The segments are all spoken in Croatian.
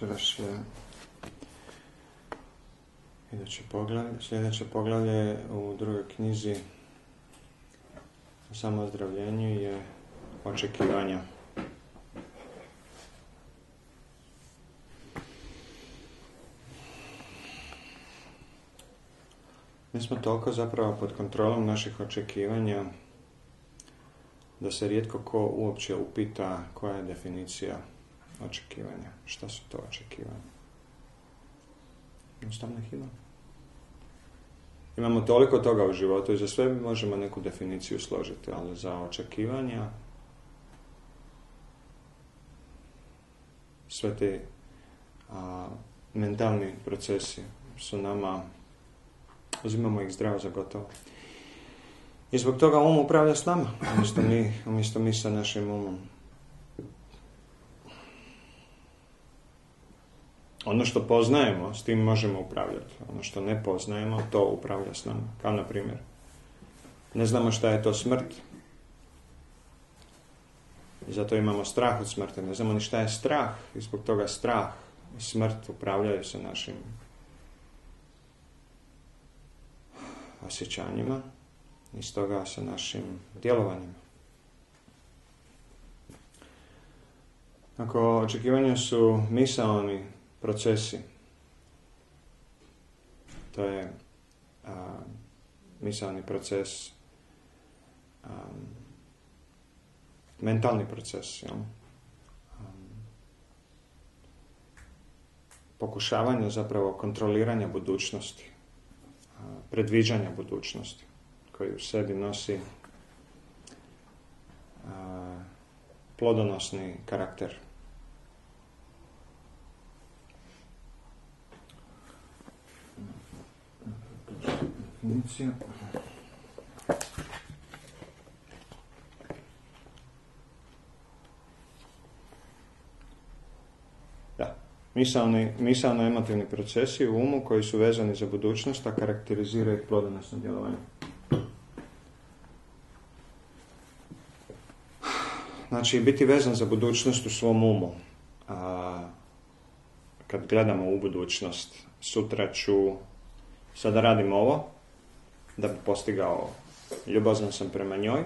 Večeraš je iduće poglavlje, sljedeće poglavlje u drugoj knjizi o samozdravljenju je očekivanja. Mi smo toliko zapravo pod kontrolom naših očekivanja da se rijetko ko uopće upita koja je definicija očekivanja. Šta su to očekivanja? Jednostavno ih imamo. Imamo toliko toga u životu i za sve možemo neku definiciju složiti, ali za očekivanja sve te a, mentalni procesi su nama uzimamo ih zdravo za gotovo. I zbog toga um upravlja s nama, umjesto mi, umjesto mi sa našim umom. Ono što poznajemo, s tim možemo upravljati. Ono što ne poznajemo, to upravlja s nama. Kao na primjer, ne znamo šta je to smrt. I zato imamo strah od smrti. Ne znamo ni šta je strah. I zbog toga strah i smrt upravljaju se našim osjećanjima i stoga sa našim djelovanjima. Ako očekivanja su misalni procesi, to je a, misalni proces, a, mentalni proces, jel? pokušavanje zapravo kontroliranja budućnosti predviđanja budućnosti koji u sebi nosi plodonosni karakter. Definicija. misalni, misalno-emotivni procesi u umu koji su vezani za budućnost, a karakteriziraju plodonosno djelovanje. Znači, biti vezan za budućnost u svom umu. A, kad gledamo u budućnost, sutra ću, sada radim ovo, da bi postigao ljubazan sam prema njoj,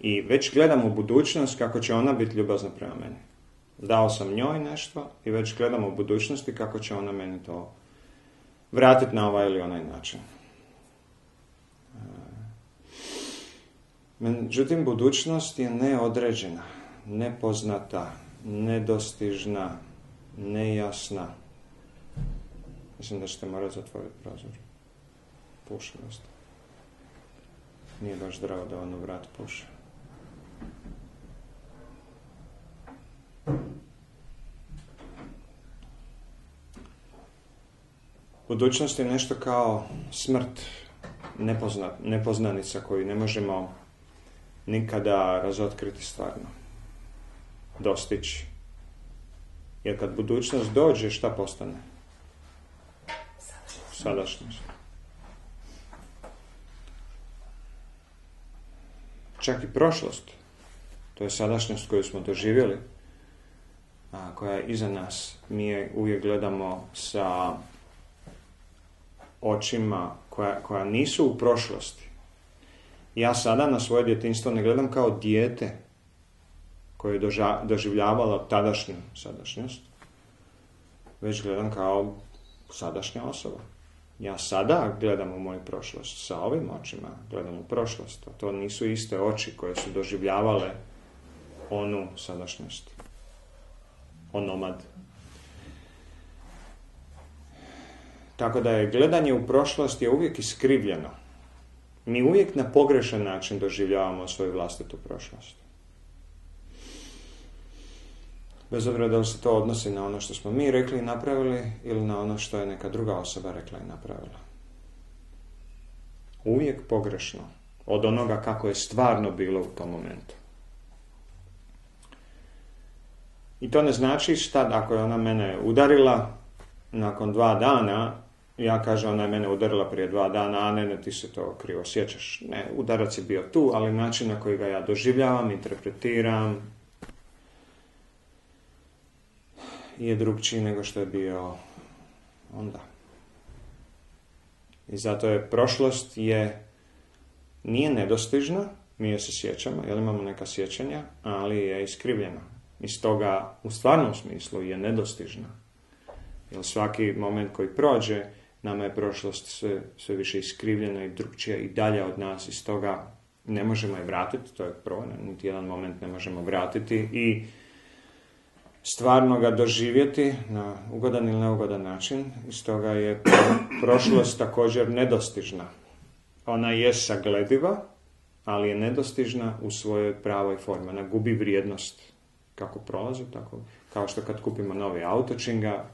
i već gledam u budućnost kako će ona biti ljubazna prema meni. Dao sam njoj nešto i već gledamo u budućnosti kako će ona meni to vratiti na ovaj ili onaj način. E, međutim, budućnost je neodređena, nepoznata, nedostižna, nejasna. Mislim da ćete morati zatvoriti prozor. Puši Nije baš zdravo da ono vrat puše. Budućnost je nešto kao smrt, nepozna, nepoznanica koju ne možemo nikada razotkriti stvarno, dostići. Jer kad budućnost dođe, šta postane? Sadašnjost. Čak i prošlost, to je sadašnjost koju smo doživjeli, a, koja je iza nas. Mi je uvijek gledamo sa očima koja, koja nisu u prošlosti. Ja sada na svoje djetinstvo ne gledam kao dijete koje je doživljavalo tadašnju sadašnjost, već gledam kao sadašnja osoba. Ja sada gledam u moju prošlost, sa ovim očima gledam u prošlost, a to nisu iste oči koje su doživljavale onu sadašnjost onomad. Tako da je gledanje u prošlost je uvijek iskrivljeno. Mi uvijek na pogrešan način doživljavamo svoju vlastitu prošlost. Bez obzira da li se to odnosi na ono što smo mi rekli i napravili ili na ono što je neka druga osoba rekla i napravila. Uvijek pogrešno od onoga kako je stvarno bilo u tom momentu. I to ne znači šta ako je ona mene udarila nakon dva dana ja kažem, ona je mene udarila prije dva dana, a ne, ne, ti se to krivo sjećaš. Ne, udarac je bio tu, ali način na koji ga ja doživljavam, interpretiram, je drugčiji nego što je bio onda. I zato je prošlost je nije nedostižna, mi je se sjećamo, jer imamo neka sjećanja, ali je iskrivljena. I stoga u stvarnom smislu je nedostižna. Jer svaki moment koji prođe, nama je prošlost sve, sve više iskrivljena i drugčija i dalje od nas i stoga ne možemo je vratiti, to je prvo, niti jedan moment ne možemo vratiti i stvarno ga doživjeti na ugodan ili neugodan način i stoga je prošlost također nedostižna. Ona je saglediva, ali je nedostižna u svojoj pravoj formi. Ona gubi vrijednost kako prolazi, tako kao što kad kupimo novi auto, čim ga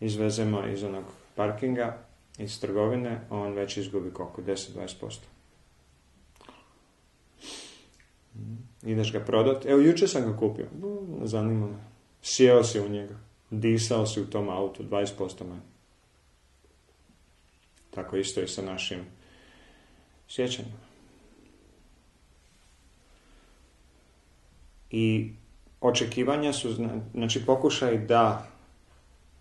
izvezemo iz onog parkinga, iz trgovine, on već izgubi koliko? 10-20%. Ideš ga prodati. Evo, jučer sam ga kupio. Zanima me. Sjeo si u njega. Disao si u tom autu. 20% manje. Tako isto i sa našim sjećanjima. I očekivanja su, znači pokušaj da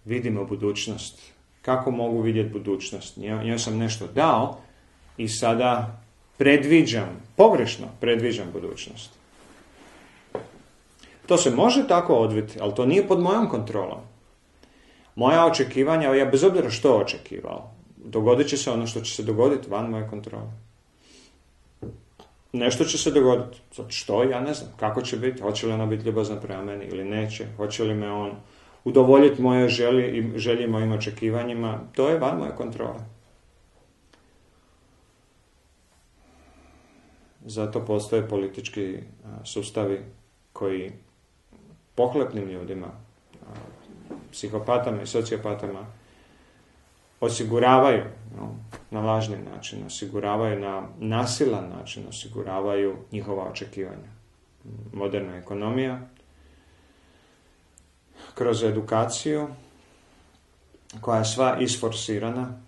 vidimo budućnost. Kako mogu vidjeti budućnost? Ja, sam nešto dao i sada predviđam, pogrešno predviđam budućnost. To se može tako odviti, ali to nije pod mojom kontrolom. Moja očekivanja, ja bez obzira što očekivao, dogodit će se ono što će se dogoditi van moje kontrole. Nešto će se dogoditi. Što? Ja ne znam. Kako će biti? Hoće li ona biti ljubazna prema meni ili neće? Hoće li me on udovoljiti moje želje i želji mojim očekivanjima? To je van moje kontrole. Zato postoje politički sustavi koji pohlepnim ljudima, psihopatama i sociopatama osiguravaju na lažni način, osiguravaju na nasilan način, osiguravaju njihova očekivanja. Moderna ekonomija, kroz edukaciju, koja je sva isforsirana,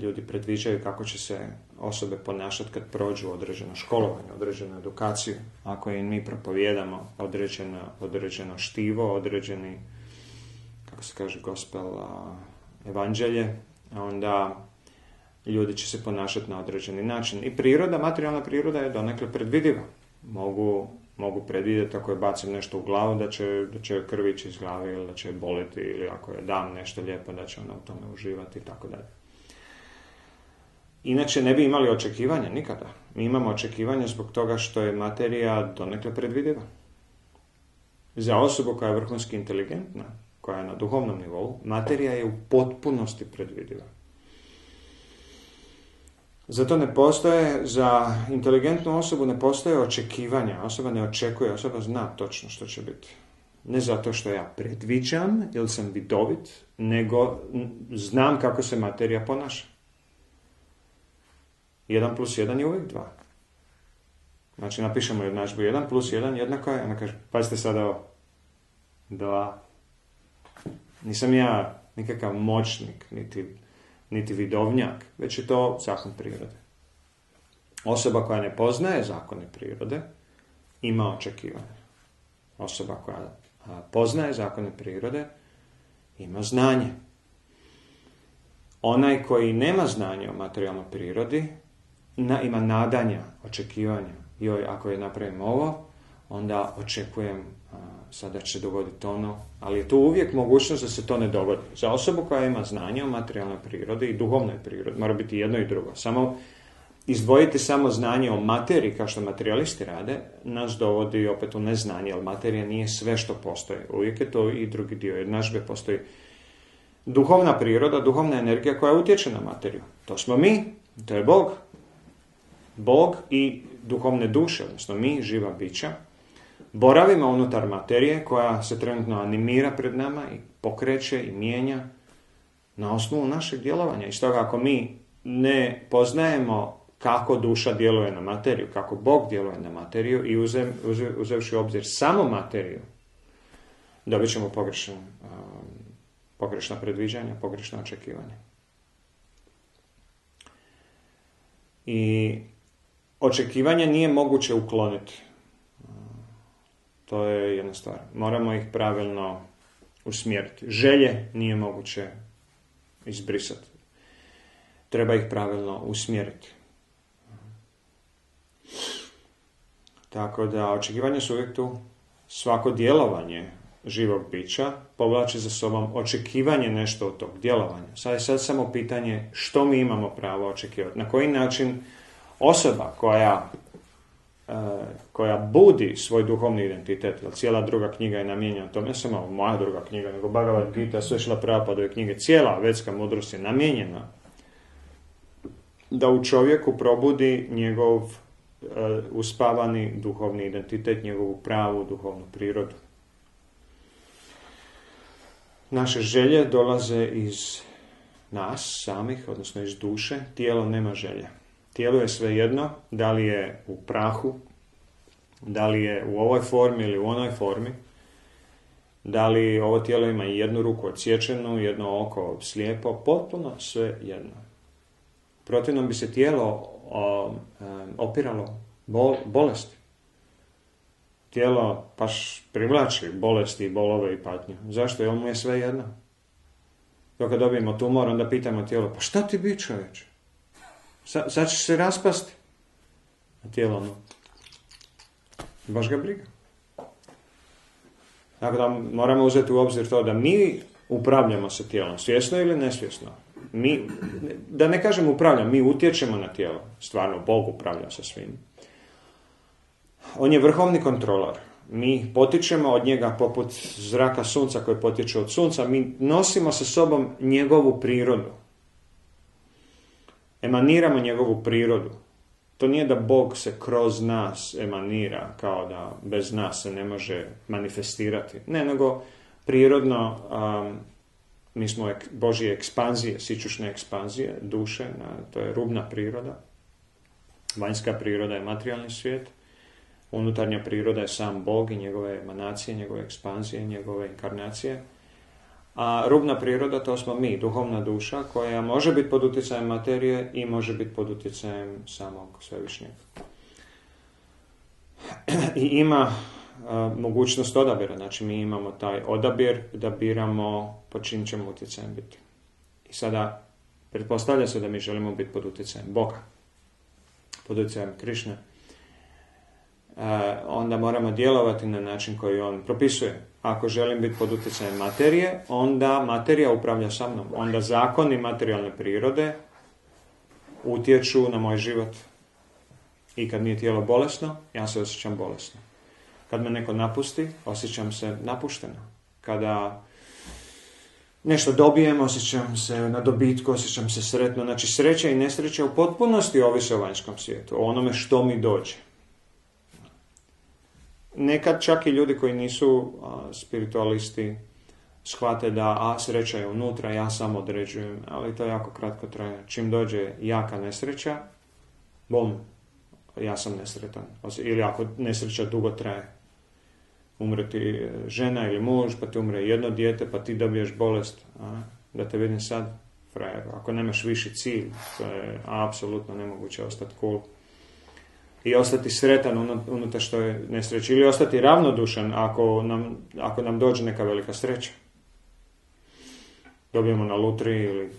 ljudi predviđaju kako će se osobe ponašati kad prođu određeno školovanje, određenu edukaciju. Ako im mi propovijedamo određeno, određeno štivo, određeni, kako se kaže, gospel, evanđelje, onda ljudi će se ponašati na određeni način. I priroda, materijalna priroda je donekle predvidiva. Mogu, mogu predvidjeti ako je bacim nešto u glavu da će, da će krvići iz glave ili da će boliti ili ako je dam nešto lijepo da će ona u tome uživati i tako dalje. Inače ne bi imali očekivanja nikada. Mi imamo očekivanja zbog toga što je materija donekle predvidiva. Za osobu koja je vrhunski inteligentna, koja je na duhovnom nivou, materija je u potpunosti predvidiva. Zato ne postoje, za inteligentnu osobu ne postoje očekivanja. Osoba ne očekuje, osoba zna točno što će biti. Ne zato što ja predviđam ili sam vidovit, nego znam kako se materija ponaša. 1 plus 1 je uvijek 2. Znači napišemo jednadžbu 1 plus 1 jednako je, ona kaže, pazite sada ovo, 2. Nisam ja nikakav moćnik, niti, niti vidovnjak, već je to zakon prirode. Osoba koja ne poznaje zakone prirode ima očekivanje. Osoba koja poznaje zakone prirode ima znanje. Onaj koji nema znanja o materijalnoj prirodi na, ima nadanja, očekivanja. Joj, ako je napravim ovo, onda očekujem sada će dogoditi ono, ali je tu uvijek mogućnost da se to ne dogodi. Za osobu koja ima znanje o materijalnoj prirodi i duhovnoj prirodi, mora biti jedno i drugo. Samo izdvojiti samo znanje o materiji, kao što materialisti rade, nas dovodi opet u neznanje, jer materija nije sve što postoji. Uvijek je to i drugi dio, jer naš postoji duhovna priroda, duhovna energija koja utječe na materiju. To smo mi, to je Bog. Bog i duhovne duše, odnosno mi, živa bića, boravimo unutar materije koja se trenutno animira pred nama i pokreće i mijenja na osnovu našeg djelovanja. I stoga ako mi ne poznajemo kako duša djeluje na materiju, kako Bog djeluje na materiju i uze, uzevši obzir samo materiju, dobit ćemo pogrešan um, Pogrešna predviđanja, pogrešna očekivanja. I očekivanje nije moguće ukloniti. To je jedna stvar. Moramo ih pravilno usmjeriti. Želje nije moguće izbrisati. Treba ih pravilno usmjeriti. Tako da očekivanje su uvijek tu. Svako djelovanje živog bića povlači za sobom očekivanje nešto od tog djelovanja. Sad je sad samo pitanje što mi imamo pravo očekivati. Na koji način osoba koja, e, koja budi svoj duhovni identitet, jer cijela druga knjiga je namijenjena tome, ne samo moja druga knjiga, nego Bhagavad Gita, sve šla prapadove knjige, cijela vetska mudrost je namijenjena da u čovjeku probudi njegov e, uspavani duhovni identitet, njegovu pravu duhovnu prirodu. Naše želje dolaze iz nas samih, odnosno iz duše. Tijelo nema želje. Tijelo je svejedno, da li je u prahu, da li je u ovoj formi ili u onoj formi, da li ovo tijelo ima jednu ruku odsječenu, jedno oko slijepo, potpuno sve jedno. Protivno bi se tijelo opiralo bolesti tijelo paš privlači bolesti, bolove i patnje. Zašto? Jer mu je sve jedno. Dok dobijemo tumor, onda pitamo tijelo, pa šta ti bi čovječ? Sad, će se raspasti. A tijelo, no. Baš ga briga. Tako da moramo uzeti u obzir to da mi upravljamo sa tijelom, svjesno ili nesvjesno. Mi, da ne kažem upravljamo, mi utječemo na tijelo. Stvarno, Bog upravlja sa svim on je vrhovni kontrolor. Mi potičemo od njega poput zraka sunca koji potiče od sunca. Mi nosimo sa sobom njegovu prirodu. Emaniramo njegovu prirodu. To nije da Bog se kroz nas emanira, kao da bez nas se ne može manifestirati. Ne, nego prirodno um, mi smo ek, Božje ekspanzije, sičušne ekspanzije, duše, to je rubna priroda. Vanjska priroda je materijalni svijet. Unutarnja priroda je sam Bog i njegove emanacije, njegove ekspanzije, njegove inkarnacije. A rubna priroda to smo mi, duhovna duša koja može biti pod utjecajem materije i može biti pod utjecajem samog svevišnjeg. I ima mogućnost odabira, znači mi imamo taj odabir da biramo pod čim ćemo utjecajem biti. I sada pretpostavlja se da mi želimo biti pod utjecajem Boga, pod utjecajem Krišne, onda moramo djelovati na način koji on propisuje. Ako želim biti pod utjecajem materije, onda materija upravlja sa mnom. Onda zakoni materijalne prirode utječu na moj život. I kad mi je tijelo bolesno, ja se osjećam bolesno. Kad me neko napusti, osjećam se napušteno. Kada nešto dobijem, osjećam se na dobitku, osjećam se sretno. Znači sreća i nesreća u potpunosti ovise o vanjskom svijetu, o onome što mi dođe nekad čak i ljudi koji nisu spiritualisti shvate da a sreća je unutra, ja sam određujem, ali to jako kratko traje. Čim dođe jaka nesreća, bom, ja sam nesretan. Ili ako nesreća dugo traje, umre ti e, žena ili muž, pa ti umre jedno dijete, pa ti dobiješ bolest, a, da te vidim sad, frajer. Ako nemaš viši cilj, to je apsolutno nemoguće ostati cool i ostati sretan unutar što je nesreća. Ili ostati ravnodušan ako nam, ako nam dođe neka velika sreća. Dobijemo na lutri ili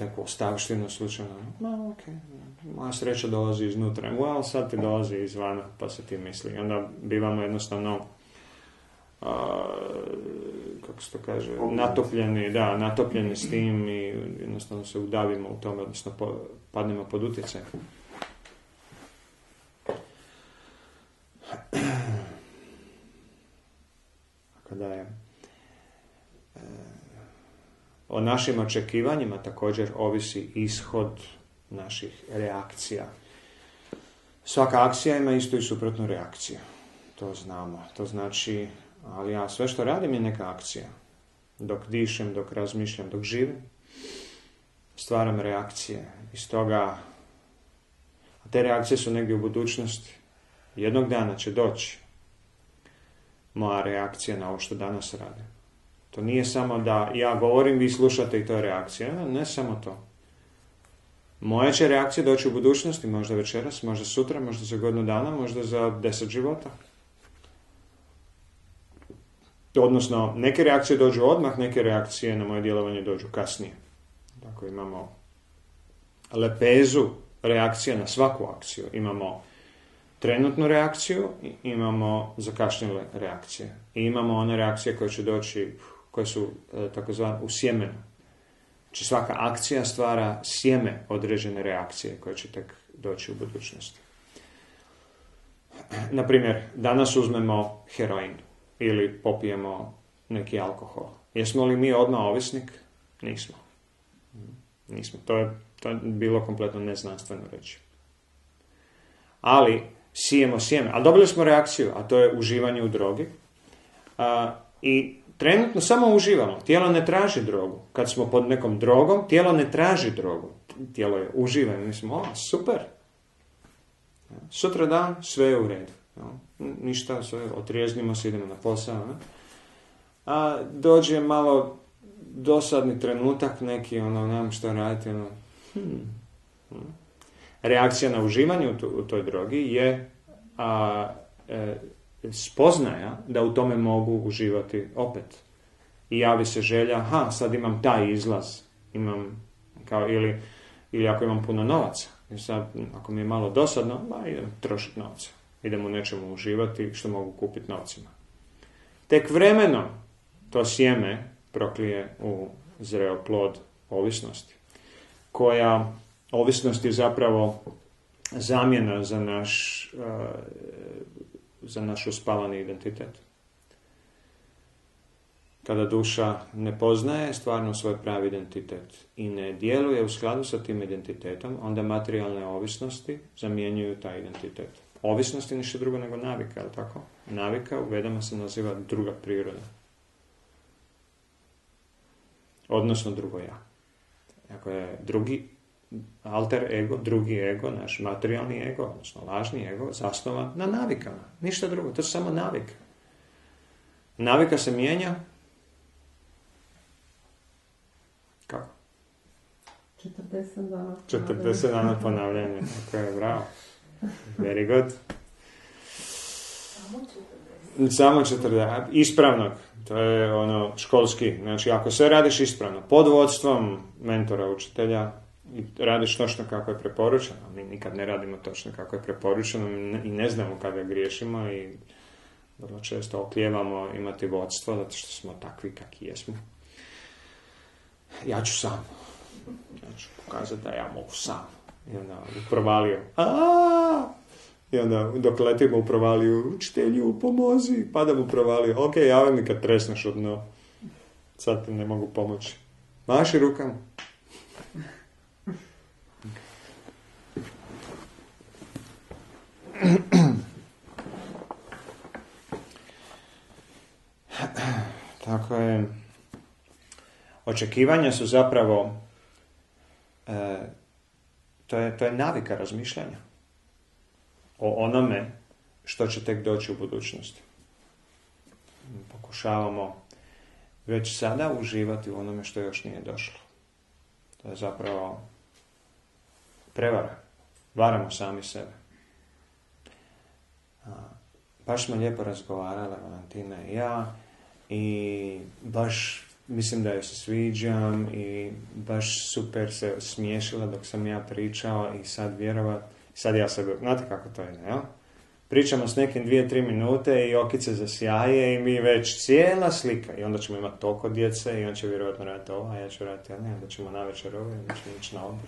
neku ostavštinu slučajno. Ma, ok, moja sreća dolazi iznutra. Well, sad ti dolazi izvana, pa se ti misli. Onda bivamo jednostavno a, kako se to kaže, natopljeni, da, natopljeni s tim i jednostavno se udavimo u tome, odnosno padnemo pod utjecaj. Kada je e, o našim očekivanjima također ovisi ishod naših reakcija. Svaka akcija ima istu i suprotnu reakciju. To znamo. To znači, ali ja sve što radim je neka akcija. Dok dišem, dok razmišljam, dok živim, stvaram reakcije. I stoga, a te reakcije su negdje u budućnosti. Jednog dana će doći moja reakcija na ovo što danas radim. To nije samo da ja govorim, vi slušate i to je reakcija. Ne, samo to. Moja će reakcija doći u budućnosti, možda večeras, možda sutra, možda za godinu dana, možda za deset života. Odnosno, neke reakcije dođu odmah, neke reakcije na moje djelovanje dođu kasnije. Dakle, imamo lepezu reakcija na svaku akciju. Imamo trenutnu reakciju, imamo zakašnjele reakcije. I imamo one reakcije koje će doći, koje su e, takozvane u sjemenu. Znači svaka akcija stvara sjeme određene reakcije koje će tek doći u budućnosti. Naprimjer, danas uzmemo heroin ili popijemo neki alkohol. Jesmo li mi odmah ovisnik? Nismo. Nismo. To je, to je bilo kompletno neznanstveno reći. Ali sijemo sjeme. Ali dobili smo reakciju, a to je uživanje u drogi. A, I trenutno samo uživamo. Tijelo ne traži drogu. Kad smo pod nekom drogom, tijelo ne traži drogu. Tijelo je uživa i mislimo, o, super. Sutra dan, sve je u redu. Ništa, sve, otrijeznimo se, idemo na posao. A dođe malo dosadni trenutak, neki, ono, nemam što raditi, ono, hmm. Reakcija na uživanje u, toj drogi je a, e, spoznaja da u tome mogu uživati opet. I javi se želja, ha, sad imam taj izlaz, imam, kao, ili, ili ako imam puno novaca, i sad, ako mi je malo dosadno, ba, idem trošiti novca. Idem u nečemu uživati što mogu kupiti novcima. Tek vremenom to sjeme proklije u zreo plod ovisnosti, koja ovisnost je zapravo zamjena za naš, uh, za naš uspavani identitet. Kada duša ne poznaje stvarno svoj pravi identitet i ne djeluje u skladu sa tim identitetom, onda materijalne ovisnosti zamjenjuju taj identitet. Ovisnost je ništa drugo nego navika, je tako? Navika u vedama se naziva druga priroda. Odnosno drugo ja. Ako je drugi alter ego, drugi ego, naš materijalni ego, odnosno lažni ego, zasnovan na navikama. Ništa drugo, to su samo navike. Navika se mijenja. Kako? 40 dana. 40 dana ponavljanja. Ok, bravo. Very good. Samo 40. Ispravnog. To je ono školski. Znači, ako sve radiš ispravno, pod vodstvom mentora, učitelja, radiš točno kako je preporučeno. Mi nikad ne radimo točno kako je preporučeno i ne znamo kada griješimo i vrlo često oklijevamo imati vodstvo zato što smo takvi kakvi jesmo. Ja ću sam. Ja ću pokazati da ja mogu sam. I onda u provaliju. I onda dok letimo u provaliju, učitelju, pomozi, padam u provaliju. Ok, javi mi kad tresneš od dno. Sad ti ne mogu pomoći. Maši rukama. Tako je. Očekivanja su zapravo e, to, je, to je navika razmišljanja o onome što će tek doći u budućnosti. Pokušavamo već sada uživati u onome što još nije došlo. To je zapravo prevara. Varamo sami sebe. Baš smo lijepo razgovarale, Valentina i ja, i baš mislim da joj se sviđam i baš super se smiješila dok sam ja pričao i sad vjerovat, sad ja sebe, znate kako to je, jel? Pričamo s nekim dvije, tri minute i okice zasjaje i mi već cijela slika i onda ćemo imati toliko djece i on će vjerojatno raditi ovo, a ja ću raditi, ne, onda ćemo na večer ovo, onda ćemo ići na ovo,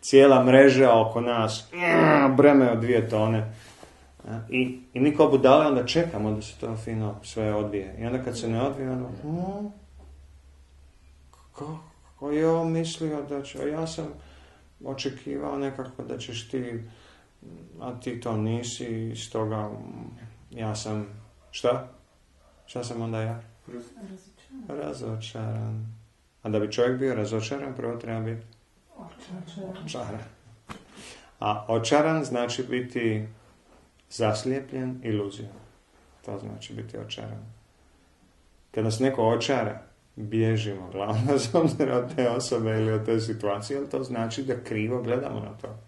cijela mreža oko nas, breme od dvije tone. I, i mi kao budale onda čekamo da se to fino sve odbije. I onda kad se ne odbije, onda, hm, kako je on mislio da će, ja sam očekivao nekako da ćeš ti, a ti to nisi, stoga ja sam, šta? Šta sam onda ja? Razočaran. Razočaran. A da bi čovjek bio razočaran, prvo treba biti Očaran. A očaran znači biti zaslijepljen iluzijom. To znači biti očaran. Kad nas neko očara, bježimo glavno od te osobe ili od te situacije, ali to znači da krivo gledamo na to.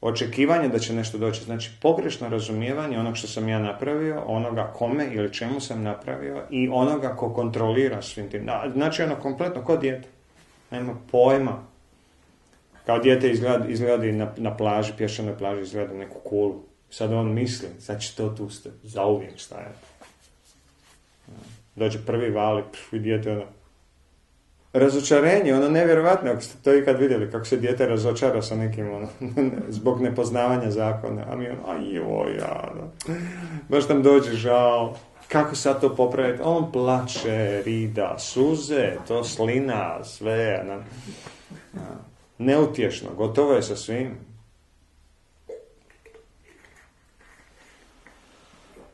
Očekivanje da će nešto doći, znači pogrešno razumijevanje onog što sam ja napravio, onoga kome ili čemu sam napravio i onoga ko kontrolira svim tim. Znači ono kompletno, ko dijete. Nema pojma. Kao dijete izgleda, izgleda na, na plaži, pješčanoj plaži, izgleda neku kulu. Sad on misli, znači to tu ste, zauvijek stajati. Dođe prvi vali, i dijete ono, razočarenje, ono nevjerovatno, ako ste to ikad vidjeli, kako se dijete razočara sa nekim, ono, zbog nepoznavanja zakona, a mi ono, aj joj, ono. baš tam dođe žao, kako sad to popraviti, on plače, rida, suze, to slina, sve, ono. Neutješno, gotovo je sa svim.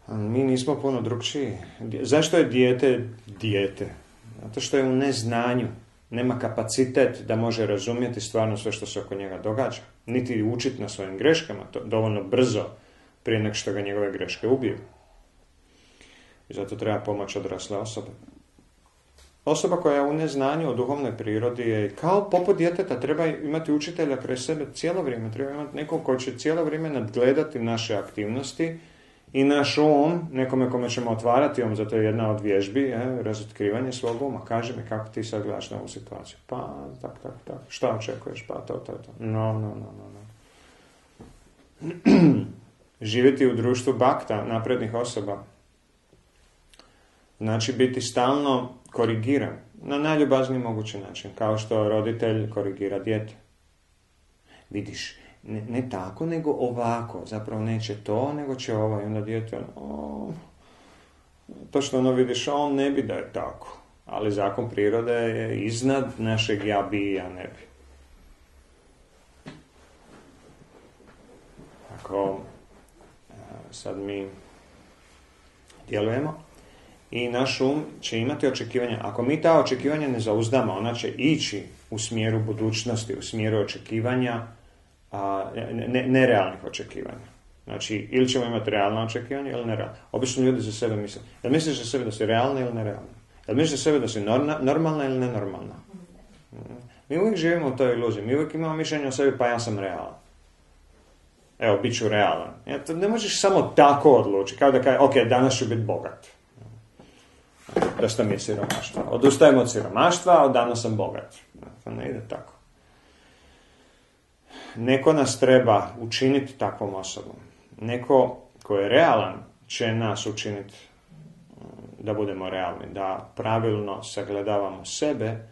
Mi nismo puno drugčiji. Zašto je dijete dijete? Zato što je u neznanju. Nema kapacitet da može razumjeti stvarno sve što se oko njega događa. Niti učiti na svojim greškama to dovoljno brzo prije nek što ga njegove greške ubiju. I zato treba pomoć odrasle osobe. Osoba koja je u neznanju o duhovnoj prirodi je kao poput djeteta, treba imati učitelja kraj sebe cijelo vrijeme, treba imati nekog koji će cijelo vrijeme nadgledati naše aktivnosti i naš um, nekome kome ćemo otvarati um, zato je jedna od vježbi, je, razotkrivanje svog uma. Kaži mi kako ti sad gledaš na ovu situaciju. Pa, tak, tak, tak. Šta očekuješ? Pa, to, to, to. No, no, no, no, no. Živjeti u društvu bakta, naprednih osoba, znači biti stalno korigiran na najljubazniji mogući način, kao što roditelj korigira dijete. Vidiš, ne, ne tako, nego ovako. Zapravo neće to, nego će ovo. I onda dijete ono, to što ono vidiš, on ne bi da je tako. Ali zakon prirode je iznad našeg ja bi i ja ne bi. Ako sad mi djelujemo i naš um će imati očekivanja. Ako mi ta očekivanja ne zauzdamo, ona će ići u smjeru budućnosti, u smjeru očekivanja a, ne, nerealnih očekivanja. Znači, ili ćemo imati realna očekivanja ili nerealna. Obično ljudi za sebe misle, jel misliš za sebe da si realna ili nerealna? Jel misliš za sebe da si normalna ili nenormalna? Mi uvijek živimo u toj iluziji. Mi uvijek imamo mišljenje o sebi, pa ja sam realan. Evo, bit ću realan. Ja, to ne možeš samo tako odlučiti. Kao da kaže, ok, danas ću biti bogat. Dosta mi je siromaštva. Odustajem od siromaštva, a danas sam bogat. To ne ide tako. Neko nas treba učiniti takvom osobom. Neko ko je realan će nas učiniti mm, da budemo realni, da pravilno sagledavamo sebe,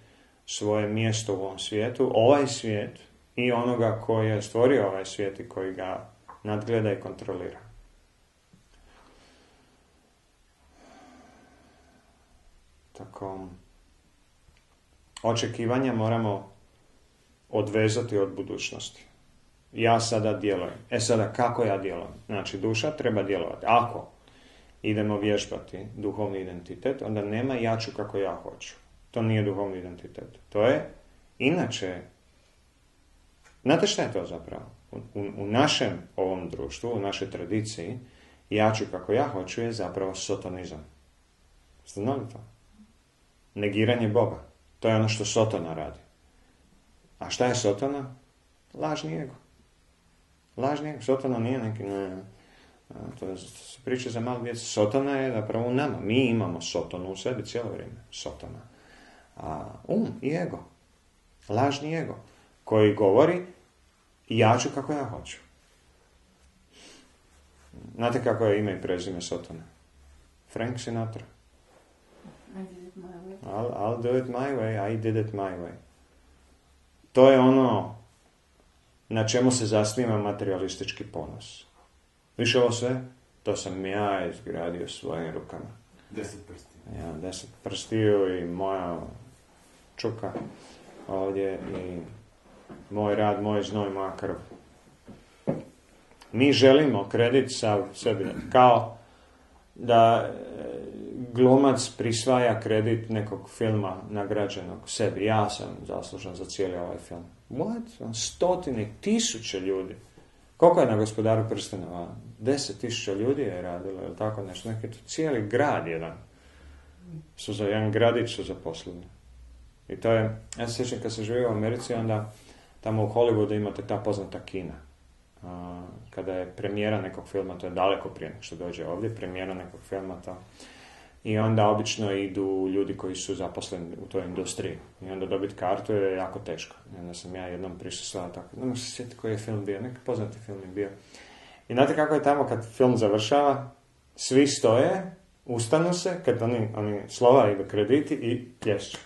svoje mjesto u ovom svijetu, ovaj svijet i onoga koji je stvorio ovaj svijet i koji ga nadgleda i kontrolira. Tako, očekivanja moramo odvezati od budućnosti ja sada djelujem. E sada, kako ja djelujem? Znači, duša treba djelovati. Ako idemo vježbati duhovni identitet, onda nema jaču kako ja hoću. To nije duhovni identitet. To je, inače, znate šta je to zapravo? U, u našem ovom društvu, u našoj tradiciji, jaču kako ja hoću je zapravo sotonizam. Znali to? Negiranje Boga. To je ono što Sotona radi. A šta je Sotona? Lažni ego. Lažni Sotona nije neki, ne, to se priča za malo djeca. Sotona je zapravo u nama. Mi imamo Sotonu u sebi cijelo vrijeme. Sotona. A um i ego. Lažni ego. Koji govori ja ću kako ja hoću. Znate kako je ime i prezime Sotona? Frank Sinatra. I'll, I'll do it my way, I did it my way. To je ono na čemu se zasniva materialistički ponos. Više ovo sve, to sam ja izgradio svojim rukama. Deset prstiju. Ja, deset prstiju i moja čuka ovdje i moj rad, moj znoj, moja krv. Mi želimo kredit sa sebi, kao da glumac prisvaja kredit nekog filma nagrađenog sebi. Ja sam zaslužan za cijeli ovaj film. What? Stotine, tisuće ljudi. Koliko je na gospodaru prstenova? Deset tisuća ljudi je radilo, ili tako nešto. Neki to cijeli grad jedan. su za jedan gradić su zaposleni. I to je, ja se sjećam kad se živio u Americi, onda tamo u Hollywoodu imate ta poznata kina. kada je premijera nekog filma, to je daleko prije nego što dođe ovdje, premijera nekog filma, to i onda obično idu ljudi koji su zaposleni u toj industriji. I onda dobiti kartu je jako teško. I onda sam ja jednom prišao tako, ne mogu se sjetiti koji je film bio, neki poznati film je bio. I znate kako je tamo kad film završava, svi stoje, ustanu se, kad oni, oni slova idu krediti i plješću.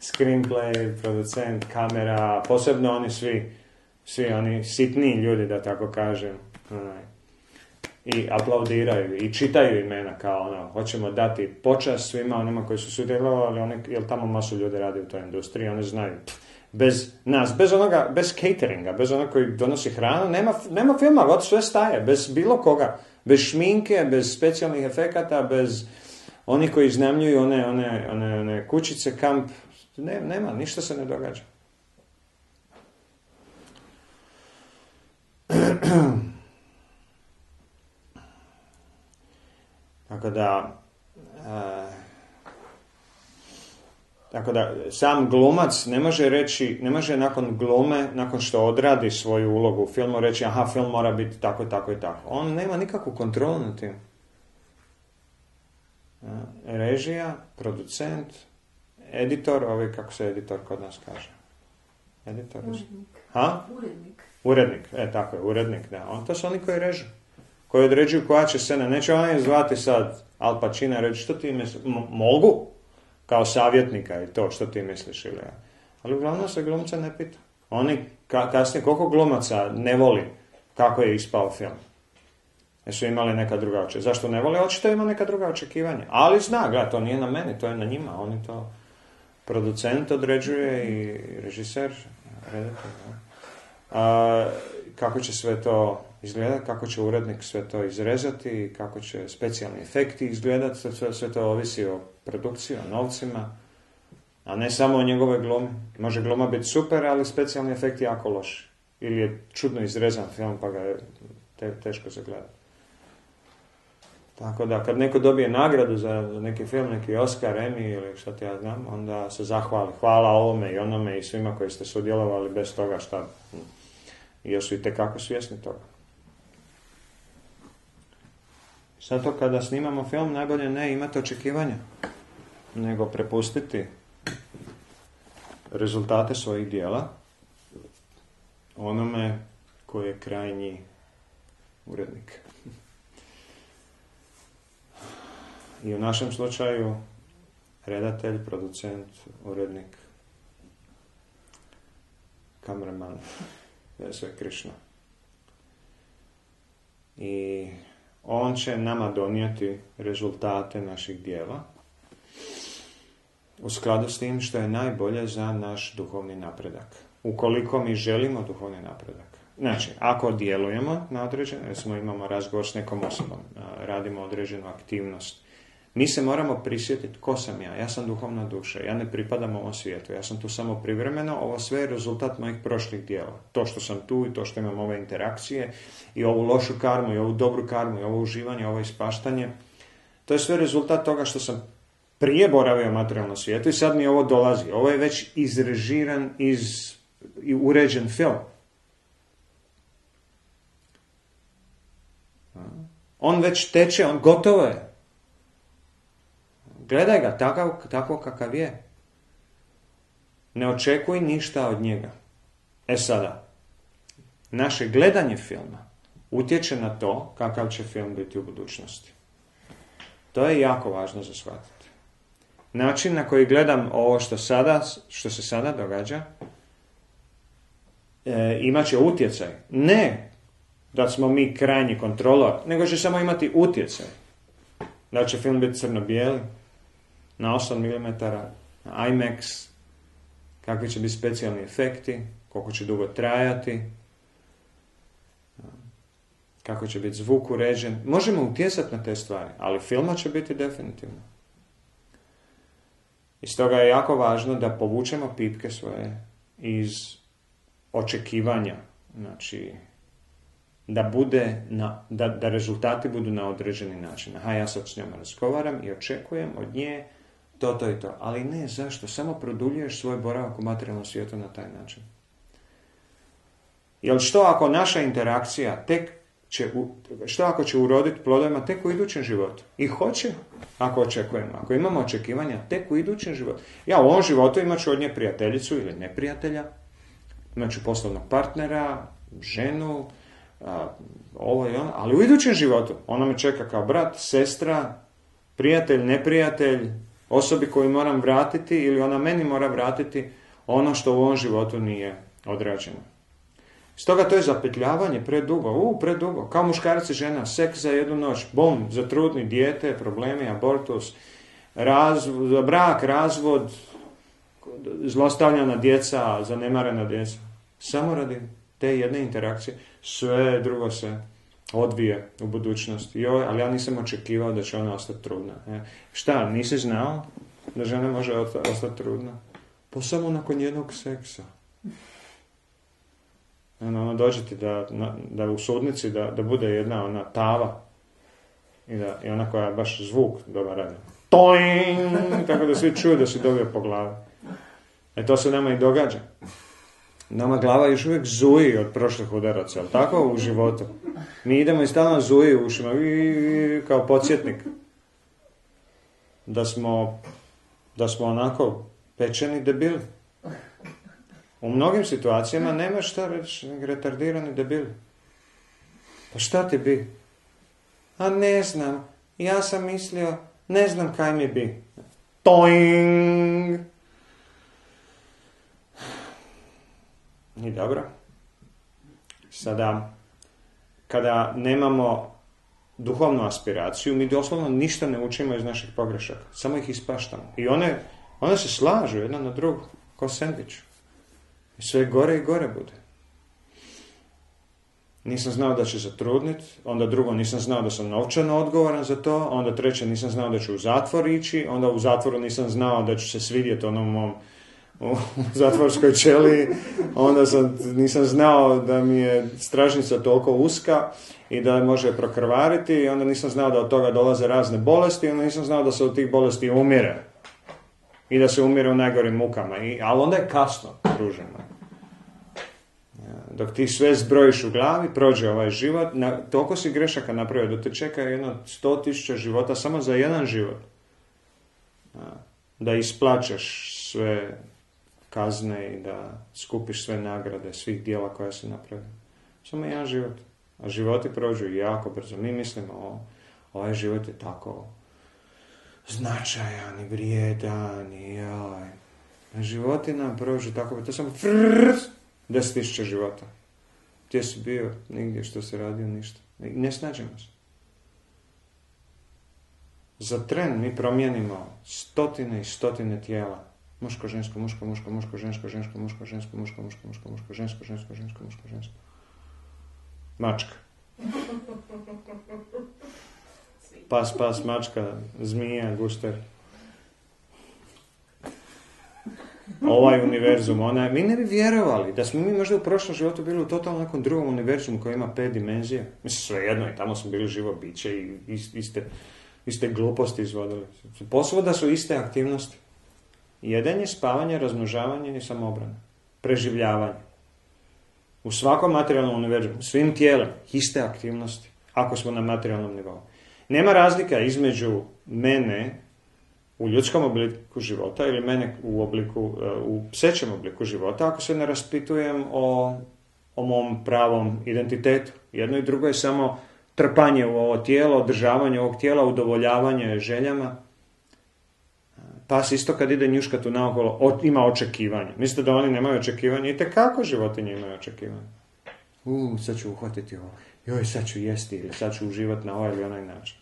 Screenplay, producent, kamera, posebno oni svi, svi oni sitni ljudi, da tako kažem i aplaudiraju i čitaju imena kao ono, hoćemo dati počast svima onima koji su sudjelovali, oni, jer tamo masu ljudi radi u toj industriji, oni znaju, bez nas, bez onoga, bez cateringa, bez onoga koji donosi hranu, nema, nema filma, god sve staje, bez bilo koga, bez šminke, bez specijalnih efekata, bez onih koji iznajmljuju one, one, one, one kućice, kamp, ne, nema, ništa se ne događa. Tako da, e, tako da, sam glumac ne može reći, ne može nakon glume, nakon što odradi svoju ulogu u filmu, reći aha, film mora biti tako i tako i tako. On nema nikakvu kontrolu na tim. E, režija, producent, editor, ovaj kako se editor kod nas kaže? Editor? Urednik. Ha? Urednik. Urednik, e tako je, urednik, da. On, to su oni koji režu koji određuju koja će scena. Neće oni zvati sad Al Pacino reći što ti misliš. mogu, kao savjetnika i to što ti misliš ili ja. Ali uglavnom se glumca ne pita. Oni ka, kasnije, koliko glumaca ne voli kako je ispao film. Jesu imali neka druga očekivanja. Zašto ne voli? Očito ima neka druga očekivanja. Ali zna, gleda, to nije na meni, to je na njima. Oni to producent određuje i režiser, redatelj. kako će sve to izgleda, kako će urednik sve to izrezati, kako će specijalni efekti izgledati, sve, sve to ovisi o produkciji, o novcima, a ne samo o njegove glumi. Može gluma biti super, ali specijalni efekti jako loši. Ili je čudno izrezan film, pa ga je te, teško se Tako da, kad neko dobije nagradu za, neki film, neki Oscar, Emmy ili što ti ja znam, onda se zahvali. Hvala ovome i onome i svima koji ste sudjelovali bez toga šta... I još su i tekako svjesni toga. Zato kada snimamo film, najbolje ne imati očekivanja, nego prepustiti rezultate svojih dijela onome koji je krajnji urednik. I u našem slučaju redatelj, producent, urednik, kameraman, sve Krišna. I on će nama donijeti rezultate naših dijela u skladu s tim što je najbolje za naš duhovni napredak. Ukoliko mi želimo duhovni napredak. Znači, ako djelujemo na određen, recimo imamo razgovor s nekom osobom, radimo određenu aktivnost, mi se moramo prisjetiti ko sam ja. Ja sam duhovna duša, ja ne pripadam ovom svijetu, ja sam tu samo privremeno, ovo sve je rezultat mojih prošlih dijela. To što sam tu i to što imam ove interakcije i ovu lošu karmu i ovu dobru karmu i ovo uživanje, ovo ispaštanje, to je sve rezultat toga što sam prije boravio u materijalnom svijetu i sad mi ovo dolazi. Ovo je već izrežiran iz, i uređen film. On već teče, on gotovo je. Gledaj ga takav, tako kakav je. Ne očekuj ništa od njega. E sada, naše gledanje filma utječe na to kakav će film biti u budućnosti. To je jako važno za shvatiti. Način na koji gledam ovo što, sada, što se sada događa e, imat će utjecaj. Ne da smo mi krajnji kontrolor, nego će samo imati utjecaj. Da će film biti crno-bijeli, na 8 mm, na IMAX, kakvi će biti specijalni efekti, koliko će dugo trajati, kako će biti zvuk uređen. Možemo utjecati na te stvari, ali filma će biti definitivno. I stoga je jako važno da povučemo pipke svoje iz očekivanja. Znači, da, bude na, da, da rezultati budu na određeni način. Aha, ja sad s njom razgovaram i očekujem od nje to, to i to. Ali ne, zašto? Samo produljuješ svoj boravak u materijalnom svijetu na taj način. Jer što ako naša interakcija tek će, što ako će uroditi plodovima tek u idućem životu? I hoće, ako očekujemo. Ako imamo očekivanja, tek u idućem životu. Ja u ovom životu imat ću od nje prijateljicu ili neprijatelja, imat ću poslovnog partnera, ženu, ovo i ono, ali u idućem životu ona me čeka kao brat, sestra, prijatelj, neprijatelj, osobi koju moram vratiti ili ona meni mora vratiti ono što u ovom životu nije odrađeno. Stoga to je zapetljavanje predugo, u, predugo, kao muškarac i žena, seks za jednu noć, bom, za trudni, dijete, problemi, abortus, za brak, razvod, zlostavljana djeca, zanemarena djeca. Samo radi te jedne interakcije, sve drugo se odvije u budućnosti. Joj, ali ja nisam očekivao da će ona ostati trudna. E, šta, nisi znao da žena može ostati trudna? Pa samo nakon jednog seksa. Ono, ono dođe ti da, da u sudnici da, da bude jedna ona tava i, da, i ona koja baš zvuk dobar radi. Toing! Tako da svi čuju da si dobio po glavi. E to se nama i događa. Nama glava još uvijek zuji od prošlih udaraca, ali tako u životu. Mi idemo i stalno zuji u ušima, kao podsjetnik. Da smo, da smo onako pečeni debili. U mnogim situacijama nema šta reći, retardirani debili. Pa šta ti bi? A ne znam, ja sam mislio, ne znam kaj mi bi. Toing! I dobro. Sada, kada nemamo duhovnu aspiraciju, mi doslovno ništa ne učimo iz naših pogrešaka. Samo ih ispaštamo. I one, one se slažu jedna na drugu, kao sandvič. I sve gore i gore bude. Nisam znao da će se trudnit, onda drugo nisam znao da sam novčano odgovoran za to, onda treće nisam znao da ću u zatvor ići, onda u zatvoru nisam znao da ću se svidjeti onom mom u zatvorskoj čeli, onda sam, nisam znao da mi je stražnica toliko uska i da može prokrvariti, i onda nisam znao da od toga dolaze razne bolesti, i onda nisam znao da se od tih bolesti umire. I da se umire u najgorim mukama. I, ali onda je kasno pruženo. Dok ti sve zbrojiš u glavi, prođe ovaj život, na, toliko si grešaka napravio da te čeka jedno sto tisuća života samo za jedan život. Da isplaćaš sve kazne i da skupiš sve nagrade svih dijela koja se napravio. Samo jedan život. A životi prođu jako brzo. Mi mislimo, o, ovaj život je tako značajan i vrijedan i joj. A životi nam prođu tako, to samo deset tisuća života. Gdje si bio? Nigdje što se radio, ništa. Ne snađemo se. Za tren mi promijenimo stotine i stotine tijela Muško, žensko, muško, muško, muško, žensko, žensko, muško, žensko, muško, muško, muško, muško, žensko, žensko, žensko, muško, žensko. Mačka. Pas, pas, mačka, zmija, guster. Ovaj univerzum, ona, mi ne bi vjerovali da smo mi možda u prošlom životu bili u totalno nekom drugom univerzumu koji ima pet dimenzije. Mislim, sve jedno i tamo smo bili živo biće i iste, iste gluposti izvodili. Posvoda su iste aktivnosti. Jedenje, spavanje, razmnožavanje i samobrana. Preživljavanje. U svakom materijalnom univerzumu, svim tijelom, iste aktivnosti, ako smo na materijalnom nivou. Nema razlika između mene u ljudskom obliku života ili mene u obliku, e, u psećem obliku života, ako se ne raspitujem o, o mom pravom identitetu. Jedno i drugo je samo trpanje u ovo tijelo, održavanje ovog tijela, udovoljavanje željama, pas isto kad ide njuškatu naokolo, ima očekivanje. Mislite da oni nemaju očekivanje? I kako životinje imaju očekivanje? U, sad ću uhvatiti ovo. Joj, sad ću jesti ili sad ću uživati na ovaj ili onaj način.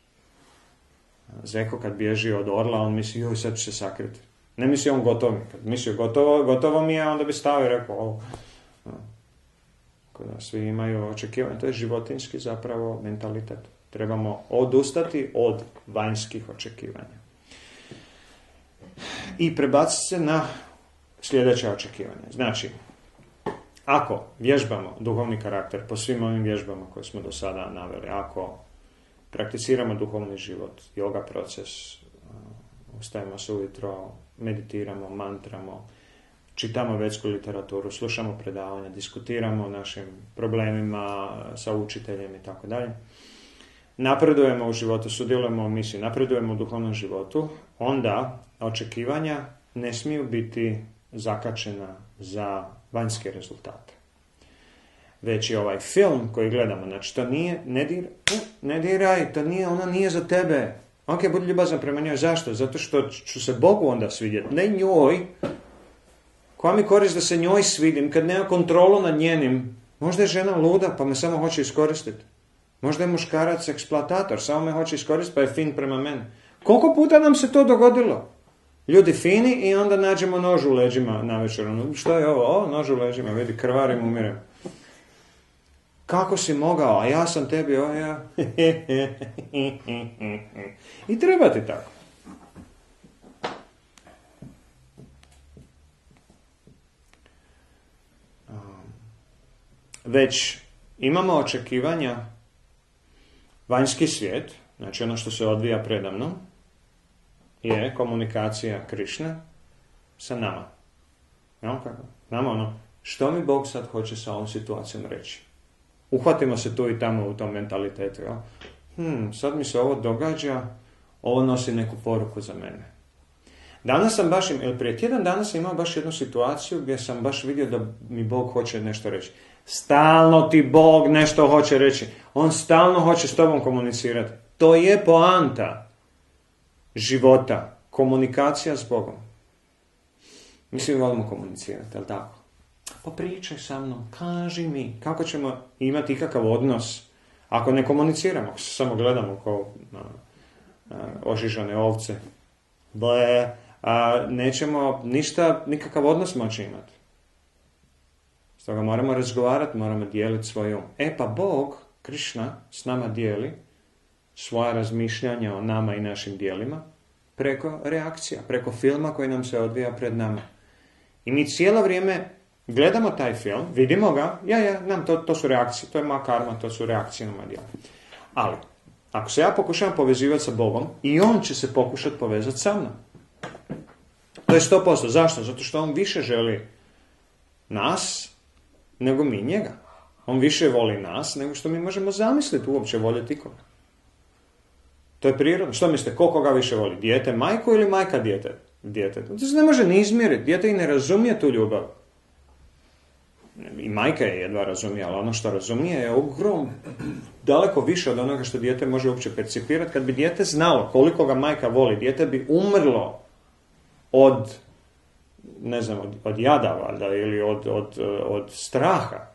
Zeko kad bježi od orla, on misli, joj, sad ću se sakriti. Ne misli on gotovo mi. Kad misli gotovo, gotovo mi je, onda bi stao i rekao, ovo. Da svi imaju očekivanje. To je životinski zapravo mentalitet. Trebamo odustati od vanjskih očekivanja i prebaciti se na sljedeće očekivanje. Znači, Ako vježbamo duhovni karakter po svim ovim vježbama koje smo do sada naveli, ako prakticiramo duhovni život, yoga proces, ustajemo se ujutro, meditiramo, mantramo, čitamo vetsku literaturu, slušamo predavanja, diskutiramo o našim problemima sa učiteljem i tako dalje. Napredujemo u životu, sudjelujemo u misiji, napredujemo u duhovnom životu, onda očekivanja ne smiju biti zakačena za vanjske rezultate. Već i ovaj film koji gledamo, znači to nije, ne, dir, ne diraj, to nije, ona nije za tebe. Ok, budi ljubazan prema njoj. Zašto? Zato što ću se Bogu onda svidjeti, ne njoj. Koja mi korist da se njoj svidim kad nema kontrolu nad njenim? Možda je žena luda pa me samo hoće iskoristiti. Možda je muškarac eksploatator, samo me hoće iskoristiti pa je fin prema meni. Koliko puta nam se to dogodilo? Ljudi fini i onda nađemo nož u leđima na večer. Ono, što je ovo? O, nož u leđima, vidi, krvarim, umirem. Kako si mogao? A ja sam tebi, o ja. I treba ti tako. Već imamo očekivanja vanjski svijet, znači ono što se odvija predamno, je komunikacija Krišne sa nama. Ja, kako? Nama ono, što mi Bog sad hoće sa ovom situacijom reći? Uhvatimo se tu i tamo u tom mentalitetu. Hmm, sad mi se ovo događa, ovo nosi neku poruku za mene. Danas sam baš, ili prije tjedan danas sam imao baš jednu situaciju gdje sam baš vidio da mi Bog hoće nešto reći. Stalno ti Bog nešto hoće reći. On stalno hoće s tobom komunicirati. To je poanta života. Komunikacija s Bogom. Mi svi volimo komunicirati, ali tako? Pa pričaj sa mnom, kaži mi, kako ćemo imati ikakav odnos ako ne komuniciramo, ako se samo gledamo kao ožižane ovce. Ble, a nećemo ništa, nikakav odnos moći imati. Stoga moramo razgovarati, moramo dijeliti svoj um. E pa Bog, Krišna, s nama dijeli svoja razmišljanja o nama i našim dijelima preko reakcija, preko filma koji nam se odvija pred nama. I mi cijelo vrijeme gledamo taj film, vidimo ga, ja, ja, nam to, to su reakcije, to je moja karma, to su reakcije na moja djela. Ali, ako se ja pokušavam povezivati sa Bogom, i On će se pokušati povezati sa mnom. To je sto posto. Zašto? Zato što On više želi nas nego mi njega. On više voli nas nego što mi možemo zamisliti uopće voljeti ikoga. To je prirodno. Što mislite, ko koga više voli? Dijete majku ili majka dijete? dijete? To se ne može ni izmjeriti. Dijete i ne razumije tu ljubav. I majka je jedva razumije, ali ono što razumije je ogrom, daleko više od onoga što dijete može uopće percipirati. Kad bi dijete znalo koliko ga majka voli, dijete bi umrlo od, ne znam, od, od jada valjda ili od, od, od straha.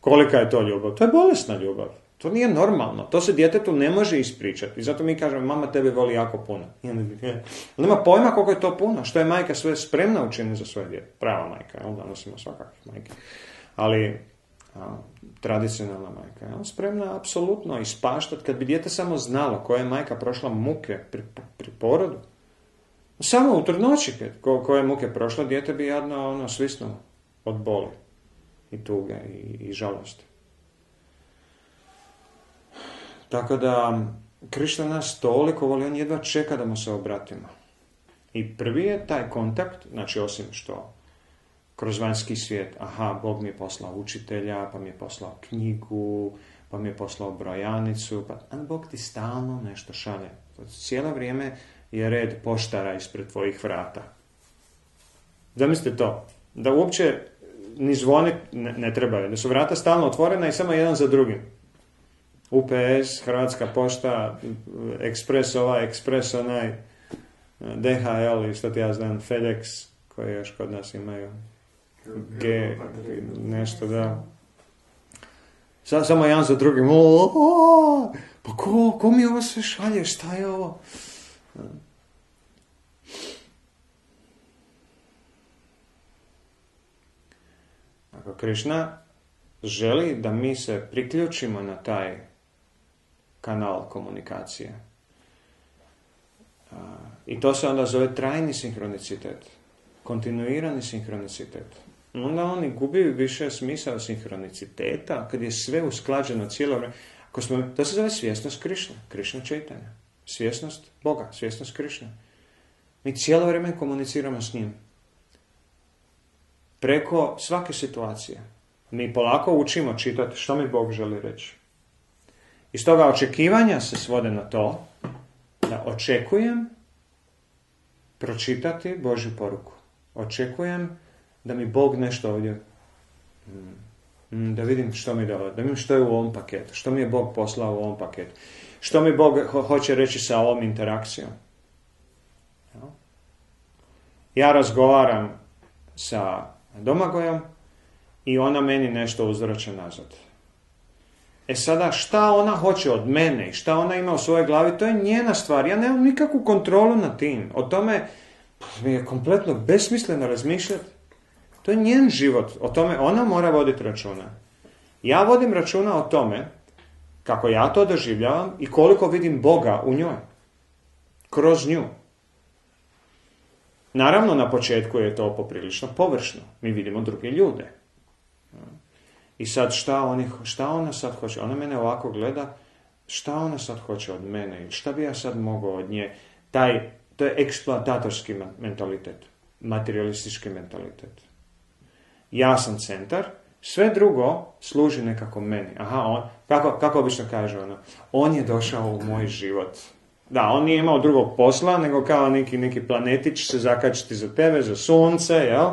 Kolika je to ljubav? To je bolesna ljubav. To nije normalno. To se djetetu ne može ispričati. I zato mi kažemo, mama tebe voli jako puno. nema pojma koliko je to puno. Što je majka sve spremna učiniti za svoje djete. Prava majka, jel? Danas ima svakakvih majke. Ali a, tradicionalna majka. Jel? Spremna apsolutno ispaštat. Kad bi dijete samo znalo koja je majka prošla muke pri, pri porodu. Samo u trudnoći ko, koje muke prošla, dijete bi jadno ono, svisnulo od boli i tuge i, i žalosti. Tako da, Krišta nas toliko voli, on jedva čeka da mu se obratimo. I prvi je taj kontakt, znači osim što kroz vanjski svijet, aha, Bog mi je poslao učitelja, pa mi je poslao knjigu, pa mi je poslao brojanicu, pa a Bog ti stalno nešto šalje. Cijelo vrijeme je red poštara ispred tvojih vrata. Zamislite to, da uopće ni zvoni ne, ne trebaju, da su vrata stalno otvorena i samo jedan za drugim. UPS, Hrvatska pošta, Ekspres ovaj, Ekspres onaj, DHL i što ti ja znam, FedEx, koji još kod nas imaju, G, nešto da. Sad samo jedan za drugim, pa ko, ko mi ovo sve šalje, šta je ovo? Ako Krišna želi da mi se priključimo na taj kanal komunikacije. I to se onda zove trajni sinhronicitet, kontinuirani sinhronicitet. onda oni gubi više smisao sinhroniciteta, kad je sve usklađeno cijelo vrijeme. Ako smo, to se zove svjesnost Krišna, Krišna čitanja. Svjesnost Boga, svjesnost Krišna. Mi cijelo vrijeme komuniciramo s njim. Preko svake situacije. Mi polako učimo čitati što mi Bog želi reći. I stoga očekivanja se svode na to da očekujem pročitati Božju poruku. Očekujem da mi Bog nešto ovdje mm, da vidim što mi dolazi, da vidim što je u ovom paketu, što mi je Bog poslao u ovom paketu, što mi Bog hoće reći sa ovom interakcijom. Ja razgovaram sa domagojom i ona meni nešto uzvraća nazad. E sada, šta ona hoće od mene i šta ona ima u svojoj glavi, to je njena stvar. Ja nemam nikakvu kontrolu nad tim. O tome mi je kompletno besmisleno razmišljati. To je njen život. O tome ona mora voditi računa. Ja vodim računa o tome kako ja to doživljavam i koliko vidim Boga u njoj. Kroz nju. Naravno, na početku je to poprilično površno. Mi vidimo druge ljude. I sad šta, oni, šta ona sad hoće? Ona mene ovako gleda, šta ona sad hoće od mene? Šta bi ja sad mogao od nje? Taj, to je eksploatatorski mentalitet, materialistički mentalitet. Ja sam centar, sve drugo služi nekako meni. Aha, on, kako, kako obično kaže ono, on je došao u moj život. Da, on nije imao drugog posla, nego kao neki, neki planetić se zakačiti za tebe, za sunce, jel?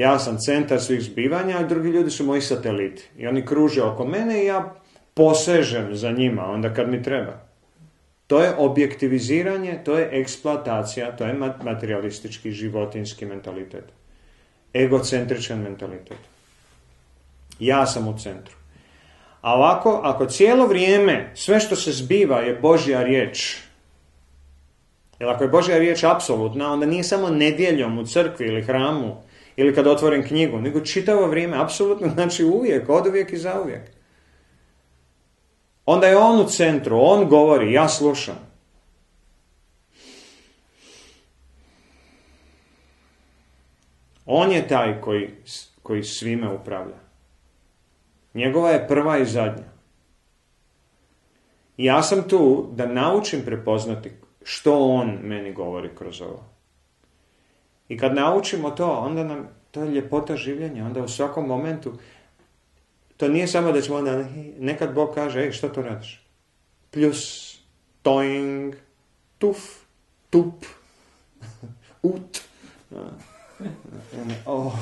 Ja sam centar svih zbivanja, a drugi ljudi su moji sateliti. I oni kruže oko mene i ja posežem za njima onda kad mi treba. To je objektiviziranje, to je eksploatacija, to je materialistički životinski mentalitet. Egocentričan mentalitet. Ja sam u centru. A ovako, ako cijelo vrijeme sve što se zbiva je Božja riječ, jer ako je Božja riječ apsolutna, onda nije samo nedjeljom u crkvi ili hramu, ili kad otvorim knjigu, nego čitavo vrijeme, apsolutno, znači uvijek, od uvijek i za uvijek. Onda je on u centru, on govori, ja slušam. On je taj koji, koji svime upravlja. Njegova je prva i zadnja. Ja sam tu da naučim prepoznati što on meni govori kroz ovo. I kad naučimo to, onda nam, to je ljepota življenja, onda u svakom momentu, to nije samo da ćemo onda, nekad Bog kaže, ej, što to radiš? Plus, toing, tuf, tup, ut. Oh,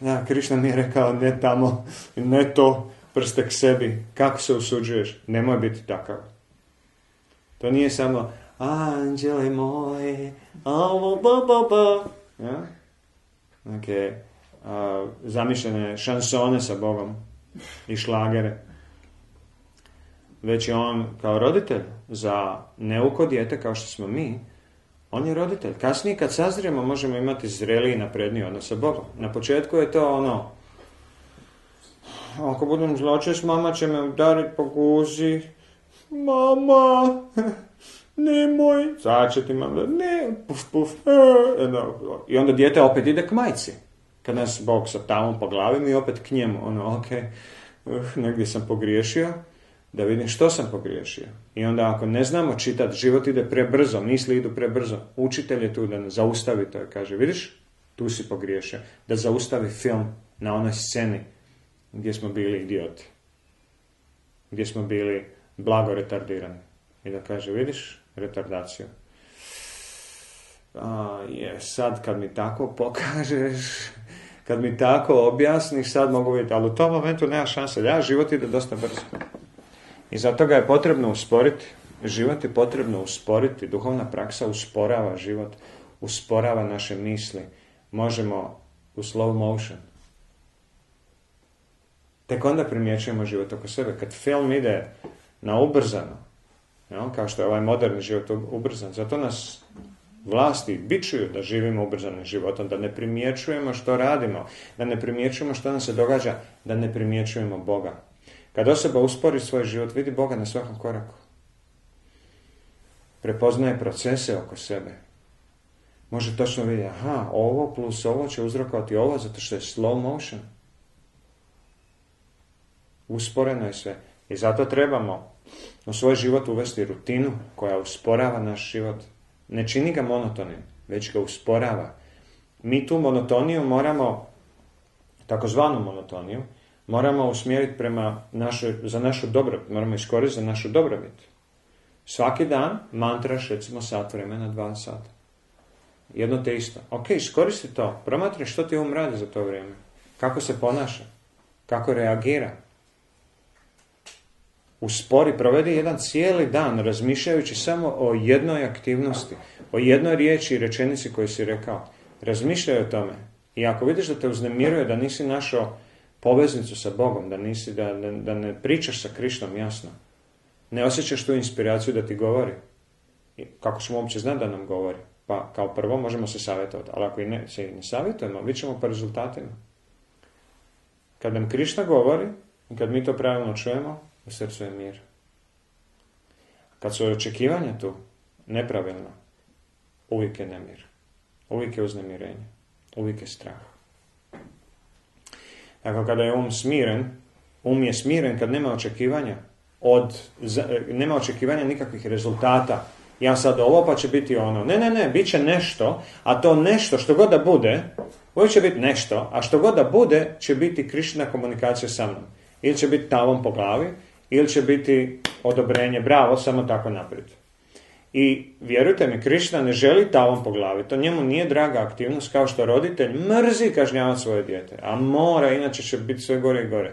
ja, Krišna mi je rekao, ne tamo, ne to, prste k sebi. Kako se usuđuješ? Nemoj biti takav. To nije samo, anđele moje, ovo, ba, ba, ba. Ja? Neke a, zamišljene šansone sa Bogom i šlagere. Već je on kao roditelj za neuko dijete kao što smo mi, on je roditelj. Kasnije kad sazrijemo možemo imati zreliji i napredniji odnos sa Bogom. Na početku je to ono, ako budem zločest, mama će me udariti po guzi. Mama, nemoj. Sad ti mama, ne, puf, puf. E, I onda dijete opet ide k majci. Kad nas Bog sa tamo po glavi, mi opet k njemu. Ono, ok, uh, negdje sam pogriješio, da vidim što sam pogriješio. I onda ako ne znamo čitati, život ide prebrzo, misli idu prebrzo. Učitelj je tu da zaustavi to. Kaže, vidiš, tu si pogriješio. Da zaustavi film na onoj sceni gdje smo bili idioti. Gdje smo bili blago retardirani. I da kaže, vidiš, retardaciju. A, je, sad kad mi tako pokažeš, kad mi tako objasniš, sad mogu vidjeti, ali u tom momentu nema šanse. Ja, život ide dosta brzo. I zato ga je potrebno usporiti. Život je potrebno usporiti. Duhovna praksa usporava život, usporava naše misli. Možemo u slow motion. Tek onda primjećujemo život oko sebe. Kad film ide na ubrzano, kao što je ovaj moderni život ubrzan, zato nas vlasti bičuju da živimo ubrzanim životom, da ne primjećujemo što radimo, da ne primjećujemo što nam se događa, da ne primjećujemo Boga. Kad osoba uspori svoj život, vidi Boga na svakom koraku. Prepoznaje procese oko sebe. može točno vidjeti, aha, ovo plus ovo će uzrokovati ovo, zato što je slow motion. Usporeno je sve. I zato trebamo u svoj život uvesti rutinu koja usporava naš život. Ne čini ga monotonim, već ga usporava. Mi tu monotoniju moramo, takozvanu monotoniju, moramo usmjeriti prema našoj, za našu dobrobit, moramo iskoristiti za našu dobrobit. Svaki dan mantraš recimo sat vremena, dva sata. Jedno te isto. Ok, iskoristi to, promatri što ti um radi za to vrijeme. Kako se ponaša, kako reagira. Uspori, provedi jedan cijeli dan razmišljajući samo o jednoj aktivnosti, o jednoj riječi i rečenici koju si rekao. Razmišljaj o tome. I ako vidiš da te uznemiruje, da nisi našao poveznicu sa Bogom, da, nisi, da, da, ne pričaš sa Krišnom jasno, ne osjećaš tu inspiraciju da ti govori. I kako ćemo uopće znati da nam govori? Pa kao prvo možemo se savjetovati, ali ako i ne, se ne savjetujemo, vidjet ćemo po rezultatima. Kad nam Krišna govori, i kad mi to pravilno čujemo, u srcu je mir. Kad su očekivanja tu nepravilna, uvijek je nemir. Uvijek je uznemirenje. Uvijek je strah. Dakle, kada je um smiren, um je smiren kad nema očekivanja od, nema očekivanja nikakvih rezultata. Ja sad ovo pa će biti ono. Ne, ne, ne, bit će nešto, a to nešto što god da bude, uvijek će biti nešto, a što god da bude će biti krišna komunikacija sa mnom. Ili će biti talom po glavi, ili će biti odobrenje, bravo, samo tako naprijed. I vjerujte mi, Krišna ne želi talom po glavi, to njemu nije draga aktivnost kao što roditelj mrzi kažnjavati svoje dijete, a mora, inače će biti sve gore i gore.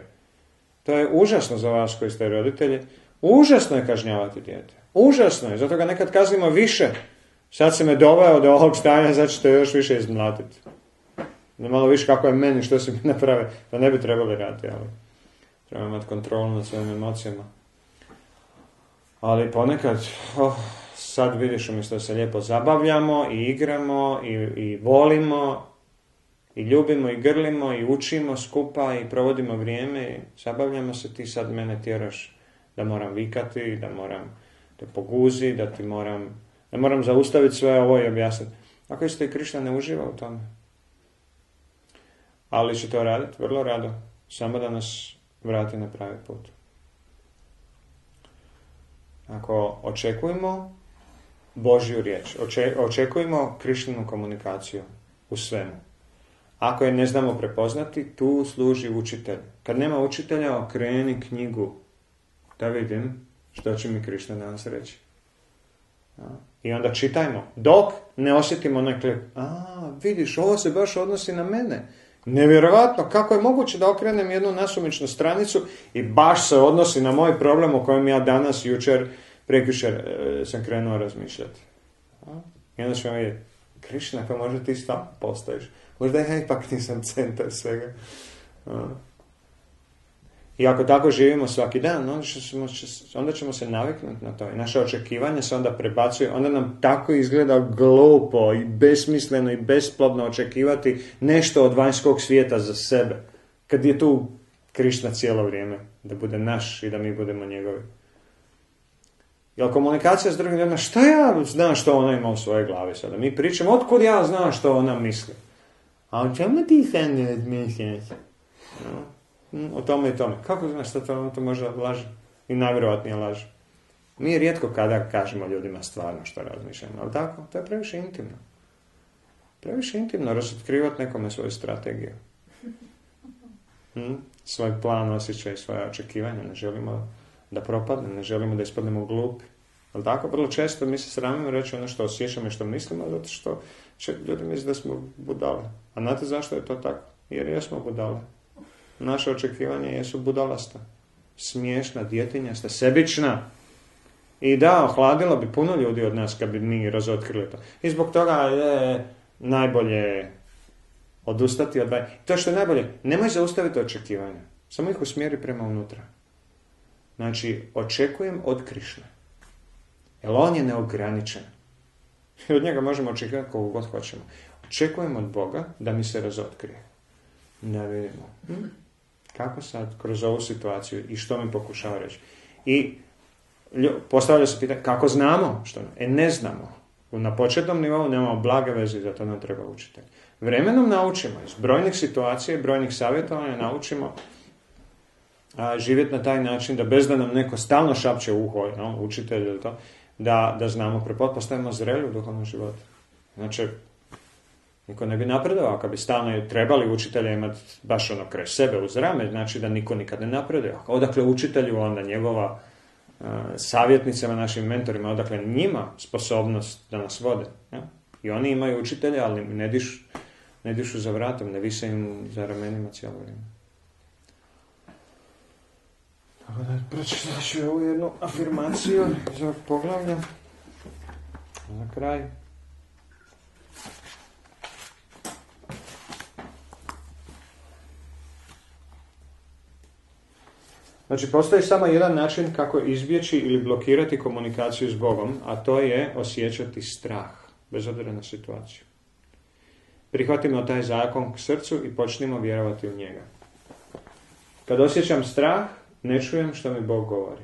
To je užasno za vas koji ste roditelji, užasno je kažnjavati dijete, užasno je, zato ga nekad kaznimo više. Sad se me doveo do ovog stanja, sad ćete još više izmlatiti. Da malo više kako je meni, što se mi naprave, da ne bi trebali raditi, ali treba imati kontrolu nad svojim emocijama. Ali ponekad, oh, sad vidiš umjesto da se lijepo zabavljamo i igramo i, i volimo i ljubimo i grlimo i učimo skupa i provodimo vrijeme i zabavljamo se, ti sad mene tjeraš da moram vikati, da moram te poguzi, da ti moram, da moram zaustaviti sve ovo i objasniti. Ako isto i Krišna ne uživa u tome. Ali će to raditi vrlo rado, samo da nas vrati na pravi put. Ako očekujemo Božju riječ, očekujemo Krišninu komunikaciju u svemu. Ako je ne znamo prepoznati, tu služi učitelj. Kad nema učitelja, okreni knjigu da vidim što će mi Krišna danas reći. I onda čitajmo. Dok ne osjetimo nekle, a vidiš, ovo se baš odnosi na mene. Nevjerojatno, kako je moguće da okrenem jednu nasumičnu stranicu i baš se odnosi na moj problem o kojem ja danas, jučer, prekjučer e, sam krenuo razmišljati. I onda ćemo vidjeti, Krišna, pa možda ti sam postaviš. Možda ja ipak nisam centar svega. I ako tako živimo svaki dan, onda ćemo, onda ćemo se naviknuti na to. I naše očekivanje se onda prebacuje. Onda nam tako izgleda glupo i besmisleno i besplodno očekivati nešto od vanjskog svijeta za sebe. Kad je tu Krišna cijelo vrijeme. Da bude naš i da mi budemo njegovi. Jer komunikacija s drugim ljudima, šta ja znam što ona ima u svojoj glavi sada? Mi pričamo, otkud ja znam što ona misli? A o čemu ti sad ne razmišljaš? O tome i tome. Kako znaš što to, to možda laže? I najvjerojatnije laže. Mi rijetko kada kažemo ljudima stvarno što razmišljamo, ali tako, to je previše intimno. Previše intimno razotkrivati nekome svoju strategiju. Hm? Svoj plan, osjećaj, svoje očekivanja. Ne želimo da propadne, ne želimo da ispadnemo glupi. Ali tako, vrlo često mi se sramimo reći ono što osjećamo i što mislimo, zato što će ljudi misle da smo budale. A znate zašto je to tako? Jer jesmo budale. Naše očekivanje jesu budalasta. Smiješna, djetinjasta, sebična. I da, ohladilo bi puno ljudi od nas kad bi mi razotkrili to. I zbog toga je najbolje odustati od To što je najbolje, nemoj zaustaviti očekivanja. Samo ih usmjeri prema unutra. Znači, očekujem od Krišne. Jer on je neograničen. I od njega možemo očekivati kogu god hoćemo. Očekujem od Boga da mi se razotkrije. Ne vidimo. Hm? Kako sad kroz ovu situaciju i što mi pokušava reći? I postavlja se pitanje kako znamo što? E ne znamo. Na početnom nivou nemamo blage veze i zato nam treba učitelj. Vremenom naučimo, iz brojnih situacija i brojnih savjetovanja naučimo a, živjeti na taj način da bez da nam neko stalno šapće uho, no, učitelj ili to, da, da znamo prepot, postajemo zreli u duhovnom životu. Znači, niko ne bi napredovao, kad bi stalno trebali učitelja imati baš ono kraj sebe uz rame, znači da niko nikad ne napreduje. Odakle učitelju onda njegova uh, savjetnicama, našim mentorima, odakle njima sposobnost da nas vode. Ja? I oni imaju učitelja, ali ne dišu, ne dišu za vratom, ne vise im za ramenima cijelo vrijeme. Tako da ovu jednu afirmaciju iz ovog poglavlja. Za kraj. Znači, postoji samo jedan način kako izbjeći ili blokirati komunikaciju s Bogom, a to je osjećati strah, bez obzira na situaciju. Prihvatimo taj zakon k srcu i počnimo vjerovati u njega. Kad osjećam strah, ne čujem što mi Bog govori.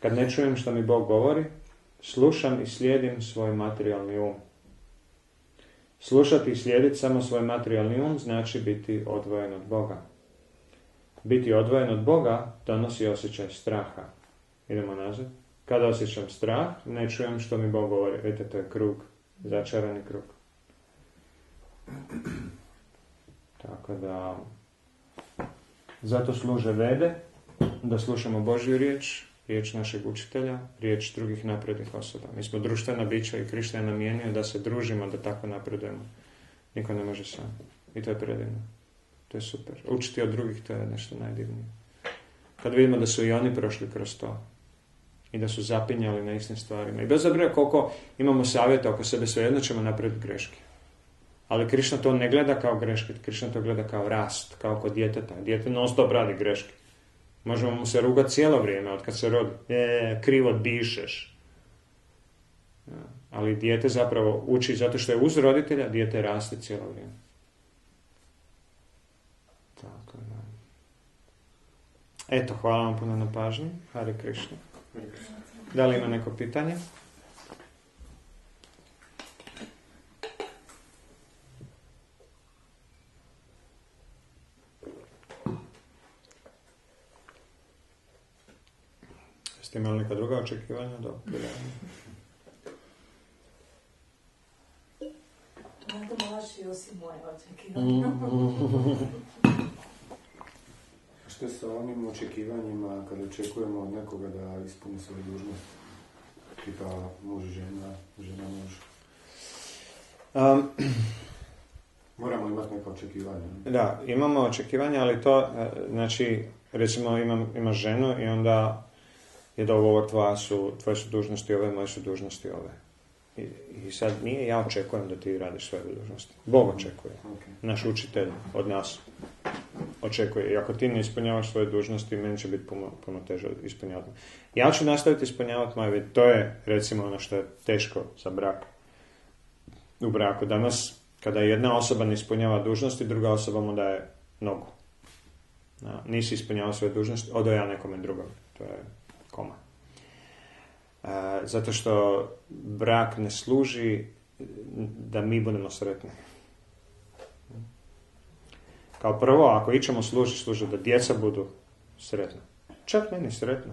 Kad ne čujem što mi Bog govori, slušam i slijedim svoj materijalni um. Slušati i slijediti samo svoj materijalni um znači biti odvojen od Boga. Biti odvojen od Boga donosi osjećaj straha. Idemo nazad. Kada osjećam strah, ne čujem što mi Bog govori. Vidite, to je krug, začarani krug. Tako da, zato služe vede, da slušamo Božju riječ, riječ našeg učitelja, riječ drugih naprednih osoba. Mi smo društvena bića i Krišta je namijenio da se družimo, da tako napredujemo. Niko ne može sam. I to je predivno. To je super. Učiti od drugih, to je nešto najdivnije. Kad vidimo da su i oni prošli kroz to. I da su zapinjali na istim stvarima. I bez obzira koliko imamo savjeta oko sebe, svejedno ćemo napraviti greške. Ali Krišna to ne gleda kao greške, Krišna to gleda kao rast, kao kod djeteta. Dijete non stop radi greške. Možemo mu se rugati cijelo vrijeme od kad se rodi. E, krivo dišeš. Ali dijete zapravo uči zato što je uz roditelja, dijete raste cijelo vrijeme. Tako da. Eto, hvala vam puno na pažnji. Hare Krišna. Da li ima neko pitanje? Jeste imali neka druga očekivanja do predavanja? Možda vaši osim moje očekivanja. Što je sa onim očekivanjima kada očekujemo od nekoga da ispuni svoju dužnost? Tipa muž, žena, žena, muž. Um, Moramo imati neka očekivanja. Da, imamo očekivanja, ali to, e, znači, recimo imam, imaš ženu i onda je dogovor tvoja su, tvoje su dužnosti ove, moje su dužnosti ove. I, I sad nije ja očekujem da ti radiš svoje dužnosti. Bog očekuje. Ok. Naš učitelj od nas očekuje. I ako ti ne ispunjavaš svoje dužnosti, meni će biti puno, puno teže ispunjavati. Ja ću nastaviti ispunjavati moje, to je recimo ono što je teško za brak. U braku. Danas, kada jedna osoba ne ispunjava dužnosti, druga osoba mu daje nogu. Da, nisi ispunjavao svoje dužnosti, odo ja nekome drugom. To je koma. E, zato što brak ne služi da mi budemo sretni. Kao prvo, ako ićemo služi, služi da djeca budu sretna. Čak ne ni sretna,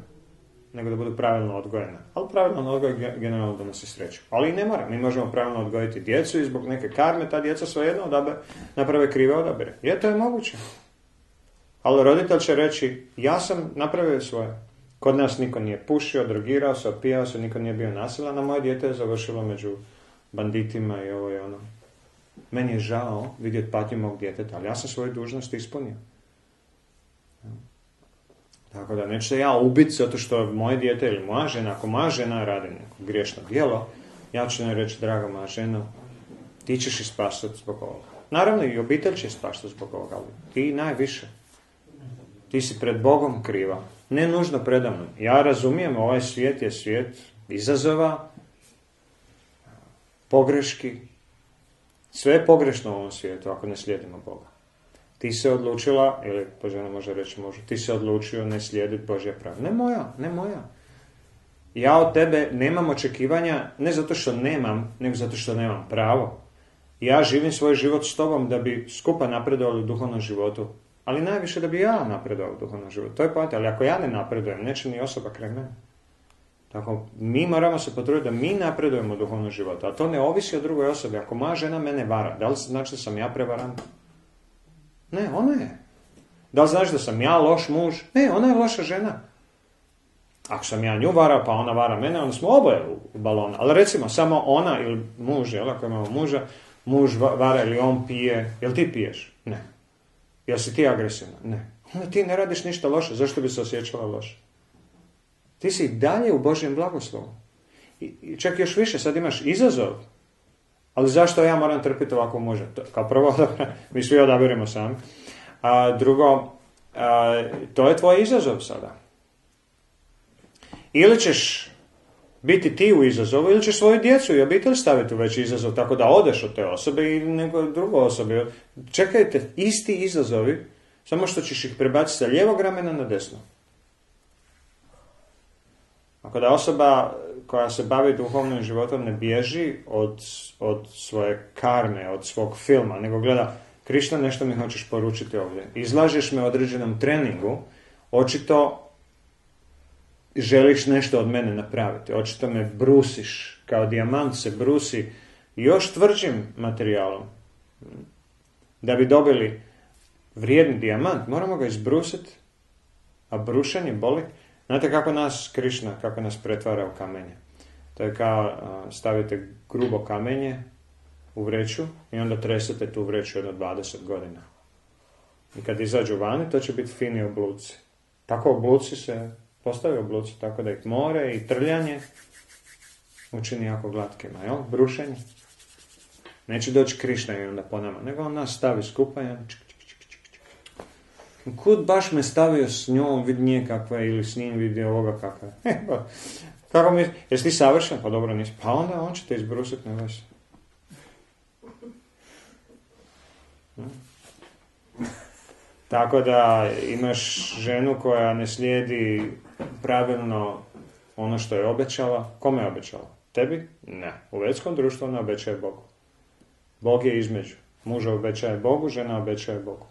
nego da budu pravilno odgojena. Ali pravilno odgoj ge- generalno donosi sreću. Ali i ne mora. Mi možemo pravilno odgojiti djecu i zbog neke karme ta djeca svejedno odabe, naprave krive odabire. Je, to je moguće. Ali roditelj će reći, ja sam napravio svoje. Kod nas niko nije pušio, drogirao se, opijao se, niko nije bio nasilan, a moje dijete je završilo među banditima i ovo i ono. Meni je žao vidjeti patnju mog djeteta, ali ja sam svoju dužnost ispunio. Tako da neću se ja ubiti zato što moje dijete ili moja žena, ako moja žena radi neko griješno djelo, ja ću njoj reći, draga moja žena, ti ćeš ispaštati zbog ovoga. Naravno i obitelj će ispaštati zbog ovoga, ali ti najviše. Ti si pred Bogom kriva. Ne nužno predamnom. Ja razumijem, ovaj svijet je svijet izazova, pogreški. Sve je pogrešno u ovom svijetu ako ne slijedimo Boga. Ti se odlučila, ili po žena može reći možda, ti se odlučio ne slijediti Božja prava. Ne moja, ne moja. Ja od tebe nemam očekivanja, ne zato što nemam, nego zato što nemam pravo. Ja živim svoj život s tobom da bi skupa napredovali u duhovnom životu. Ali najviše da bi ja napredovao u duhovnom životu. To je pojete, ali ako ja ne napredujem, neće ni osoba kraj mene. Tako, mi moramo se potruditi da mi napredujemo u duhovnom životu, a to ne ovisi o drugoj osobi. Ako moja žena mene vara, da li znači da sam ja prevaran? Ne, ona je. Da li znači da sam ja loš muž? Ne, ona je loša žena. Ako sam ja nju varao, pa ona vara mene, onda smo oboje u balonu. Ali recimo, samo ona ili muž, jel, ako imamo muža, muž vara ili on pije, jel ti piješ? Ne. Jel si ti agresivna? Ne. Onda ti ne radiš ništa loše, zašto bi se osjećala loše? Ti si dalje u Božjem blagoslovu. I čak još više, sad imaš izazov. Ali zašto ja moram trpiti ovako muža? Kao prvo, mi svi odabiremo sami. A drugo, a, to je tvoj izazov sada. Ili ćeš biti ti u izazovu, ili ćeš svoju djecu i obitelj staviti u veći izazov, tako da odeš od te osobe i nego drugo osobe. Čekajte, isti izazovi, samo što ćeš ih prebaciti sa lijevog ramena na desno. Ako da osoba koja se bavi duhovnim životom ne bježi od, od svoje karme, od svog filma, nego gleda, Krišta, nešto mi hoćeš poručiti ovdje. Izlažeš me određenom treningu, očito želiš nešto od mene napraviti. Očito me brusiš, kao dijamant se brusi još tvrđim materijalom. Da bi dobili vrijedni dijamant, moramo ga izbrusiti, a brušenje boli. Znate kako nas Krišna, kako nas pretvara u kamenje? To je kao stavite grubo kamenje u vreću i onda tresete tu vreću jedno 20 godina. I kad izađu vani, to će biti fini obluci. Tako obluci se postave obluci, tako da ih more i trljanje učini jako glatkima, jel? Brušenje. Neće doći Krišna i onda po nama, nego on nas stavi skupa i Kud baš me stavio s njom, vidi nije kakva ili s njim vidi ovoga kakva. Kako mi, jesi ti savršen? Pa dobro nisi. Pa onda on će te izbrusiti, ne se. Tako da imaš ženu koja ne slijedi pravilno ono što je obećala. Kome je obećala? Tebi? Ne. U vetskom društvu ona obećaje Bogu. Bog je između. Muža obećaje Bogu, žena obećaje Bogu.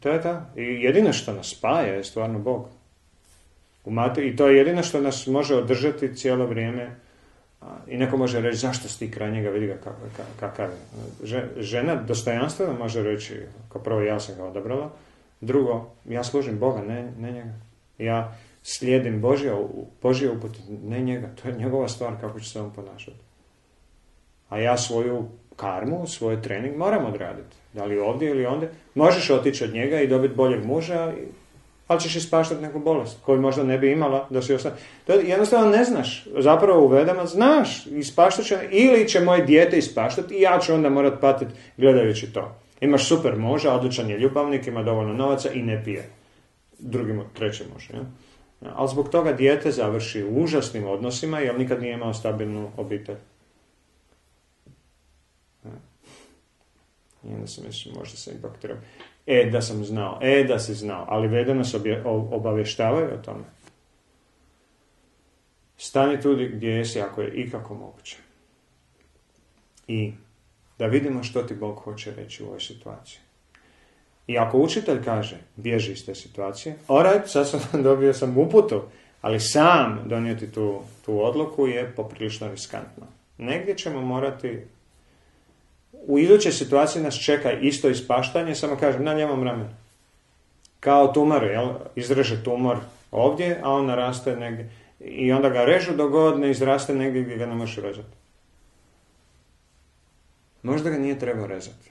To je ta. I jedino što nas spaja je stvarno Bog. U I to je jedino što nas može održati cijelo vrijeme. I neko može reći zašto si ti kraj njega, vidi ga kakav je. Žena dostojanstveno može reći, kao prvo ja sam ga odabrala, drugo, ja služim Boga, ne, ne njega. Ja slijedim Božja, Božje uput, ne njega, to je njegova stvar kako će se on ponašati. A ja svoju karmu, svoj trening moram odraditi. Da li ovdje ili ondje. Možeš otići od njega i dobiti boljeg muža, ali ćeš ispaštati neku bolest koju možda ne bi imala da si ostane. To jednostavno ne znaš. Zapravo u vedama znaš, ispaštat će, ili će moje dijete ispaštati i ja ću onda morat patiti gledajući to. Imaš super muža, odličan je ljubavnik, ima dovoljno novaca i ne pije. Drugi, treći muž. Ja? Ali zbog toga dijete završi u užasnim odnosima jer nikad nije imao stabilnu obitelj. I onda sam možda sam ipak treba. E, da sam znao, e, da si znao, ali vede nas obavještavaju o tome. Stani tu gdje jesi ako je ikako moguće. I da vidimo što ti Bog hoće reći u ovoj situaciji. I ako učitelj kaže, bježi iz te situacije, alright, sad sam dobio sam uputu, ali sam donijeti tu, tu odluku je poprilično riskantno. Negdje ćemo morati u idućoj situaciji nas čeka isto ispaštanje, samo kažem, na ljevom ramenu. Kao tumor, jel? Izreže tumor ovdje, a on naraste negdje. I onda ga režu dok god ne izraste negdje gdje ga ne možeš rezati. Možda ga nije trebao rezati.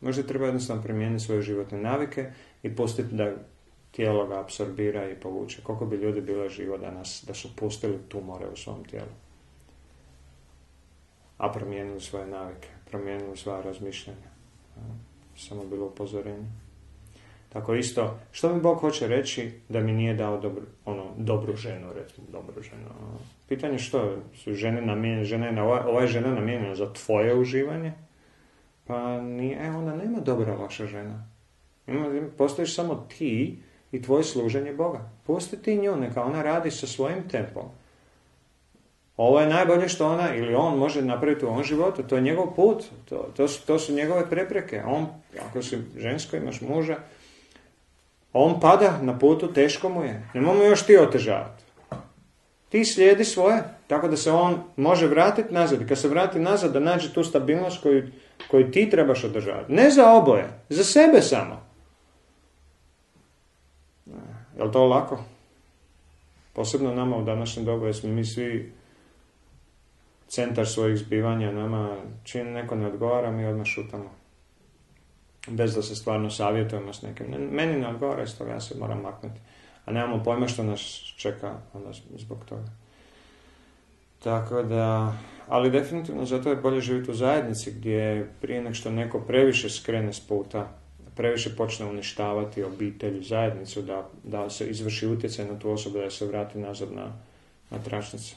Možda treba jednostavno promijeniti svoje životne navike i pustiti da tijelo ga apsorbira i povuče. Koliko bi ljudi bilo živo danas da su pustili tumore u svom tijelu. A promijenili svoje navike promijenili sva razmišljanja. Samo bilo upozorenje. Tako isto, što mi Bog hoće reći da mi nije dao dobru, ono, dobru ženu, recimo, dobru ženu. Pitanje što su žene namijenjene, žene, na ova je žena namijenjena za tvoje uživanje, pa nije, e, onda nema dobra vaša žena. Postojiš samo ti i tvoje služenje Boga. Pusti ti nju, neka ona radi sa svojim tempom. Ovo je najbolje što ona ili on može napraviti u ovom životu. To je njegov put. To, to, su, to su njegove prepreke. On, ako si žensko, imaš muža, on pada na putu, teško mu je. Nemojmo još ti otežavati. Ti slijedi svoje, tako da se on može vratiti nazad. I kad se vrati nazad, da nađe tu stabilnost koju, koju ti trebaš održavati. Ne za oboje, za sebe samo. Je to lako? Posebno nama u današnjem dobu, jer smo mi svi centar svojih zbivanja, nama čim neko ne odgovara, mi odmah šutamo. Bez da se stvarno savjetujemo s nekim. Meni ne odgovara, iz toga ja se moram maknuti. A nemamo pojma što nas čeka onda zbog toga. Tako da, ali definitivno zato je bolje živjeti u zajednici gdje prije nek što neko previše skrene s puta, previše počne uništavati obitelj, zajednicu, da, da se izvrši utjecaj na tu osobu, da se vrati nazad na, na tračnicu.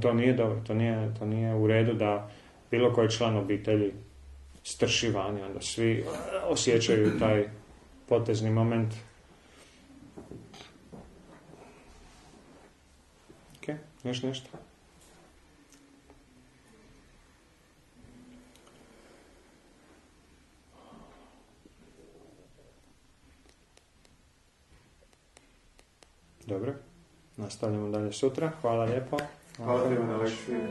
To nije dobro, to nije, to nije u redu da bilo koji član obitelji strši vani, onda svi osjećaju taj potezni moment. Ok, još nešto? Dobro, nastavljamo dalje sutra. Hvala lijepo. Father know our Spirit.